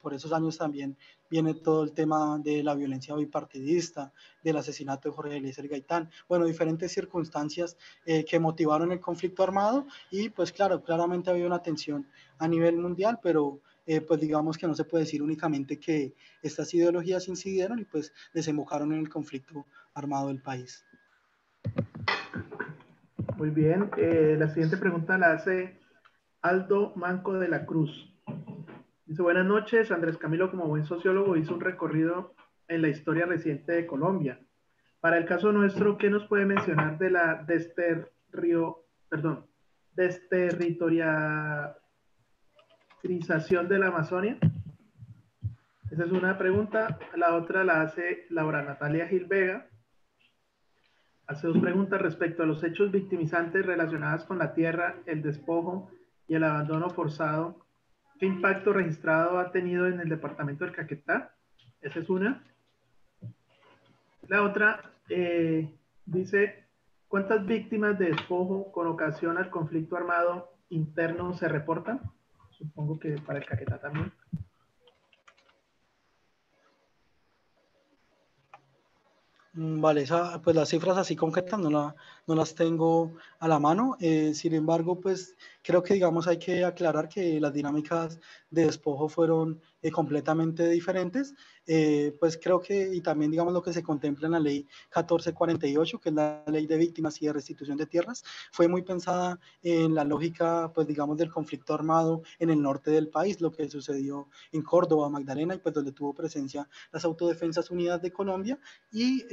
por esos años también viene todo el tema de la violencia bipartidista, del asesinato de Jorge Eliezer Gaitán, bueno, diferentes circunstancias eh, que motivaron el conflicto armado y pues claro, claramente había una tensión a nivel mundial, pero eh, pues digamos que no se puede decir únicamente que estas ideologías incidieron y pues desembocaron en el conflicto armado del país. Muy bien, eh, la siguiente pregunta la hace Aldo Manco de la Cruz. Buenas noches, Andrés Camilo como buen sociólogo hizo un recorrido en la historia reciente de Colombia. Para el caso nuestro, ¿qué nos puede mencionar de la desterrio, perdón, desterritorialización de la Amazonia? Esa es una pregunta. La otra la hace Laura Natalia Gil Vega. Hace dos preguntas respecto a los hechos victimizantes relacionados con la tierra, el despojo y el abandono forzado ¿Qué impacto registrado ha tenido en el departamento del Caquetá? Esa es una. La otra eh, dice, ¿cuántas víctimas de despojo con ocasión al conflicto armado interno se reportan? Supongo que para el Caquetá también. Mm, vale, pues las cifras así concretas no, no las tengo a la mano. Eh, sin embargo, pues creo que digamos hay que aclarar que las dinámicas de despojo fueron eh, completamente diferentes. Eh, pues creo que, y también digamos lo que se contempla en la ley 1448, que es la ley de víctimas y de restitución de tierras, fue muy pensada en la lógica, pues digamos, del conflicto armado en el norte del país, lo que sucedió en Córdoba, Magdalena, y pues donde tuvo presencia las Autodefensas Unidas de Colombia, y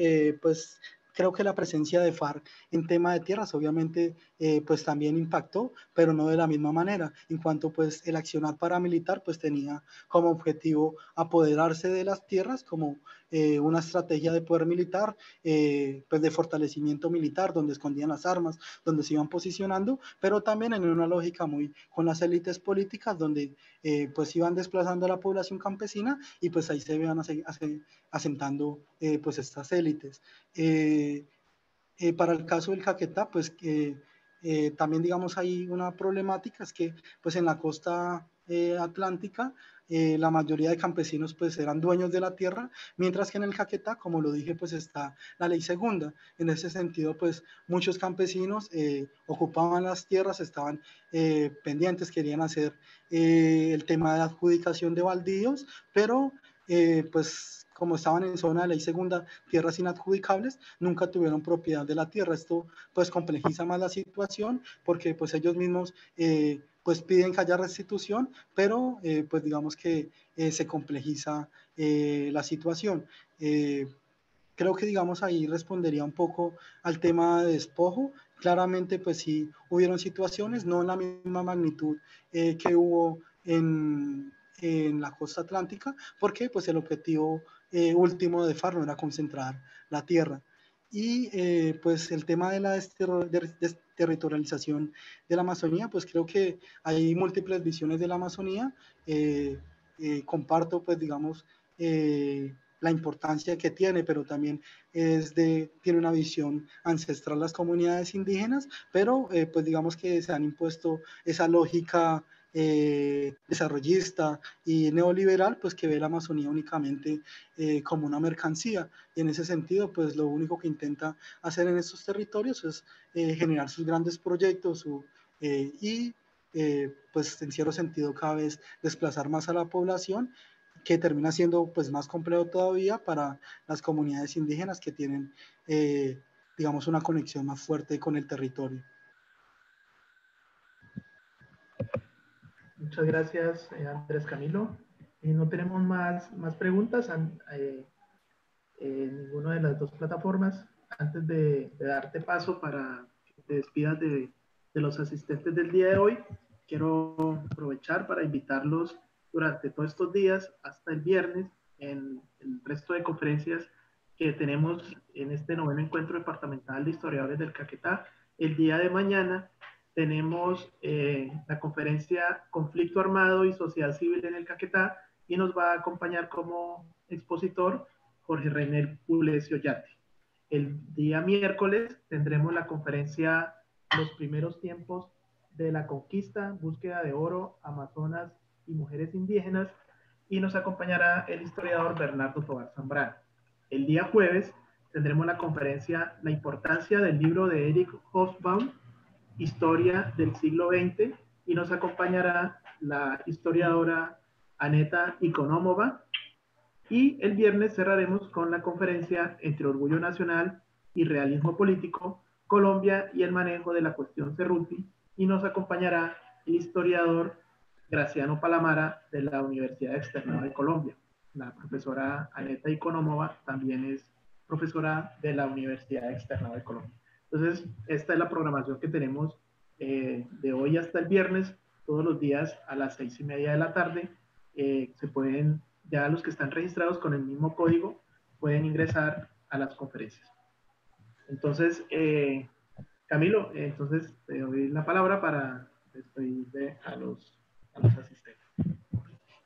pues creo que la presencia de FARC en tema de tierras obviamente eh, pues también impactó, pero no de la misma manera, en cuanto pues el accionar paramilitar pues tenía como objetivo apoderarse de las tierras como eh, una estrategia de poder militar, eh, pues de fortalecimiento militar, donde escondían las armas, donde se iban posicionando, pero también en una lógica muy con las élites políticas, donde pues iban desplazando a la población campesina y pues ahí se iban asentando pues estas élites. para el caso del Caquetá, pues eh, también, digamos, hay una problemática, es que pues en la costa eh, atlántica eh, la mayoría de campesinos pues eran dueños de la tierra, mientras que en el Caquetá, como lo dije, pues está la ley segunda. En ese sentido, pues muchos campesinos ocupaban las tierras, estaban pendientes, querían hacer el tema de adjudicación de baldíos, pero pues como estaban en zona de ley segunda, tierras inadjudicables, nunca tuvieron propiedad de la tierra. Esto pues complejiza más la situación porque pues ellos mismos eh, pues piden que haya restitución, pero eh, pues digamos que eh, se complejiza la situación. creo que digamos ahí respondería un poco al tema de despojo. Claramente pues sí hubieron situaciones, no en la misma magnitud que hubo en, en la costa atlántica, porque pues el objetivo eh, último de FARC era concentrar la tierra. Y eh, pues el tema de la desterritorialización de la Amazonía, pues creo que hay múltiples visiones de la Amazonía. Eh, comparto pues digamos la importancia que tiene, pero también es de, tiene una visión ancestral las comunidades indígenas, pero pues digamos que se han impuesto esa lógica eh, desarrollista y neoliberal, pues que ve la Amazonía únicamente eh, como una mercancía. Y en ese sentido, pues lo único que intenta hacer en estos territorios es eh, generar sus grandes proyectos y, pues en cierto sentido, cada vez desplazar más a la población que termina siendo pues más complejo todavía para las comunidades indígenas que tienen, digamos, una conexión más fuerte con el territorio. Muchas gracias, eh, Andrés Camilo. Eh, no tenemos más, más preguntas eh, en ninguna de las dos plataformas. Antes de, darte paso para que te despidas de, de, los asistentes del día de hoy, quiero aprovechar para invitarlos durante todos estos días hasta el viernes en el resto de conferencias que tenemos en este noveno encuentro departamental de historiadores del Caquetá. El día de mañana tenemos eh, la conferencia Conflicto Armado y Sociedad Civil en el Caquetá y nos va a acompañar como expositor Jorge René Pulecio Yate. El día miércoles tendremos la conferencia Los primeros tiempos de la conquista, búsqueda de oro, Amazonas y mujeres indígenas y nos acompañará el historiador Bernardo Tobar Zambrano. El día jueves tendremos la conferencia La importancia del libro de Eric Hobsbawm Historia del siglo XX y nos acompañará la historiadora Aneta Ikonomova. Y el viernes cerraremos con la conferencia entre Orgullo Nacional y Realismo Político, Colombia y el manejo de la cuestión Cerruti. Y nos acompañará el historiador Graciano Palamara de la Universidad Externa de Colombia. La profesora Aneta Ikonomova también es profesora de la Universidad Externa de Colombia. Entonces, esta es la programación que tenemos eh, de hoy hasta el viernes, todos los días a las seis y media de la tarde. Eh, se pueden, ya los que están registrados con el mismo código, pueden ingresar a las conferencias. Entonces, eh, Camilo, entonces te doy la palabra para despedirte a los, a los asistentes.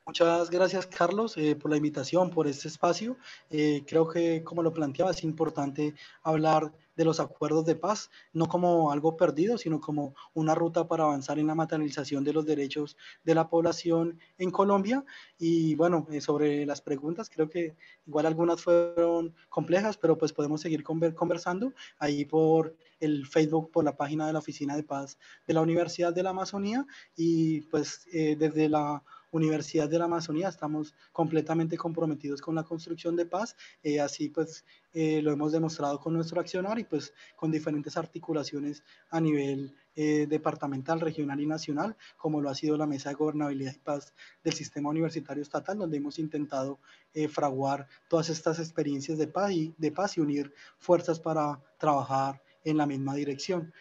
Muchas gracias, Carlos, eh, por la invitación, por este espacio. Eh, creo que, como lo planteaba, es importante hablar de los acuerdos de paz, no como algo perdido, sino como una ruta para avanzar en la materialización de los derechos de la población en Colombia. Y bueno, eh, sobre las preguntas, creo que igual algunas fueron complejas, pero pues podemos seguir conversando ahí por el Facebook, por la página de la Oficina de Paz de la Universidad de la Amazonía y pues desde la Universidad de la Amazonía estamos completamente comprometidos con la construcción de paz, eh, así pues eh, lo hemos demostrado con nuestro accionar y pues con diferentes articulaciones a nivel eh, departamental, regional y nacional, como lo ha sido la Mesa de Gobernabilidad y Paz del Sistema Universitario Estatal, donde hemos intentado fraguar todas estas experiencias de paz y unir fuerzas para trabajar en la misma dirección.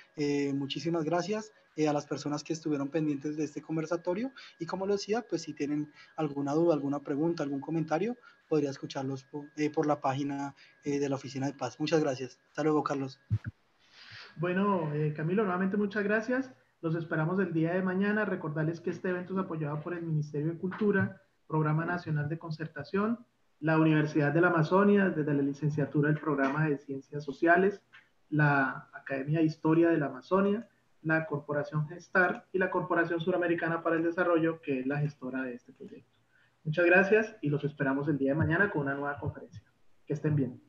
muchísimas gracias. Eh, a las personas que estuvieron pendientes de este conversatorio. Y como lo decía, pues si tienen alguna duda, alguna pregunta, algún comentario, podría escucharlos por, eh, la página eh, de la Oficina de Paz. Muchas gracias. Hasta luego, Carlos. Bueno, Camilo, nuevamente muchas gracias. Los esperamos el día de mañana. Recordarles que este evento es apoyado por el Ministerio de Cultura, Programa Nacional de Concertación, la Universidad de la Amazonia, desde la licenciatura del Programa de Ciencias Sociales, la Academia de Historia de la Amazonia, la Corporación Gestar y la Corporación Suramericana para el Desarrollo, que es la gestora de este proyecto. Muchas gracias y los esperamos el día de mañana con una nueva conferencia. Que estén bien.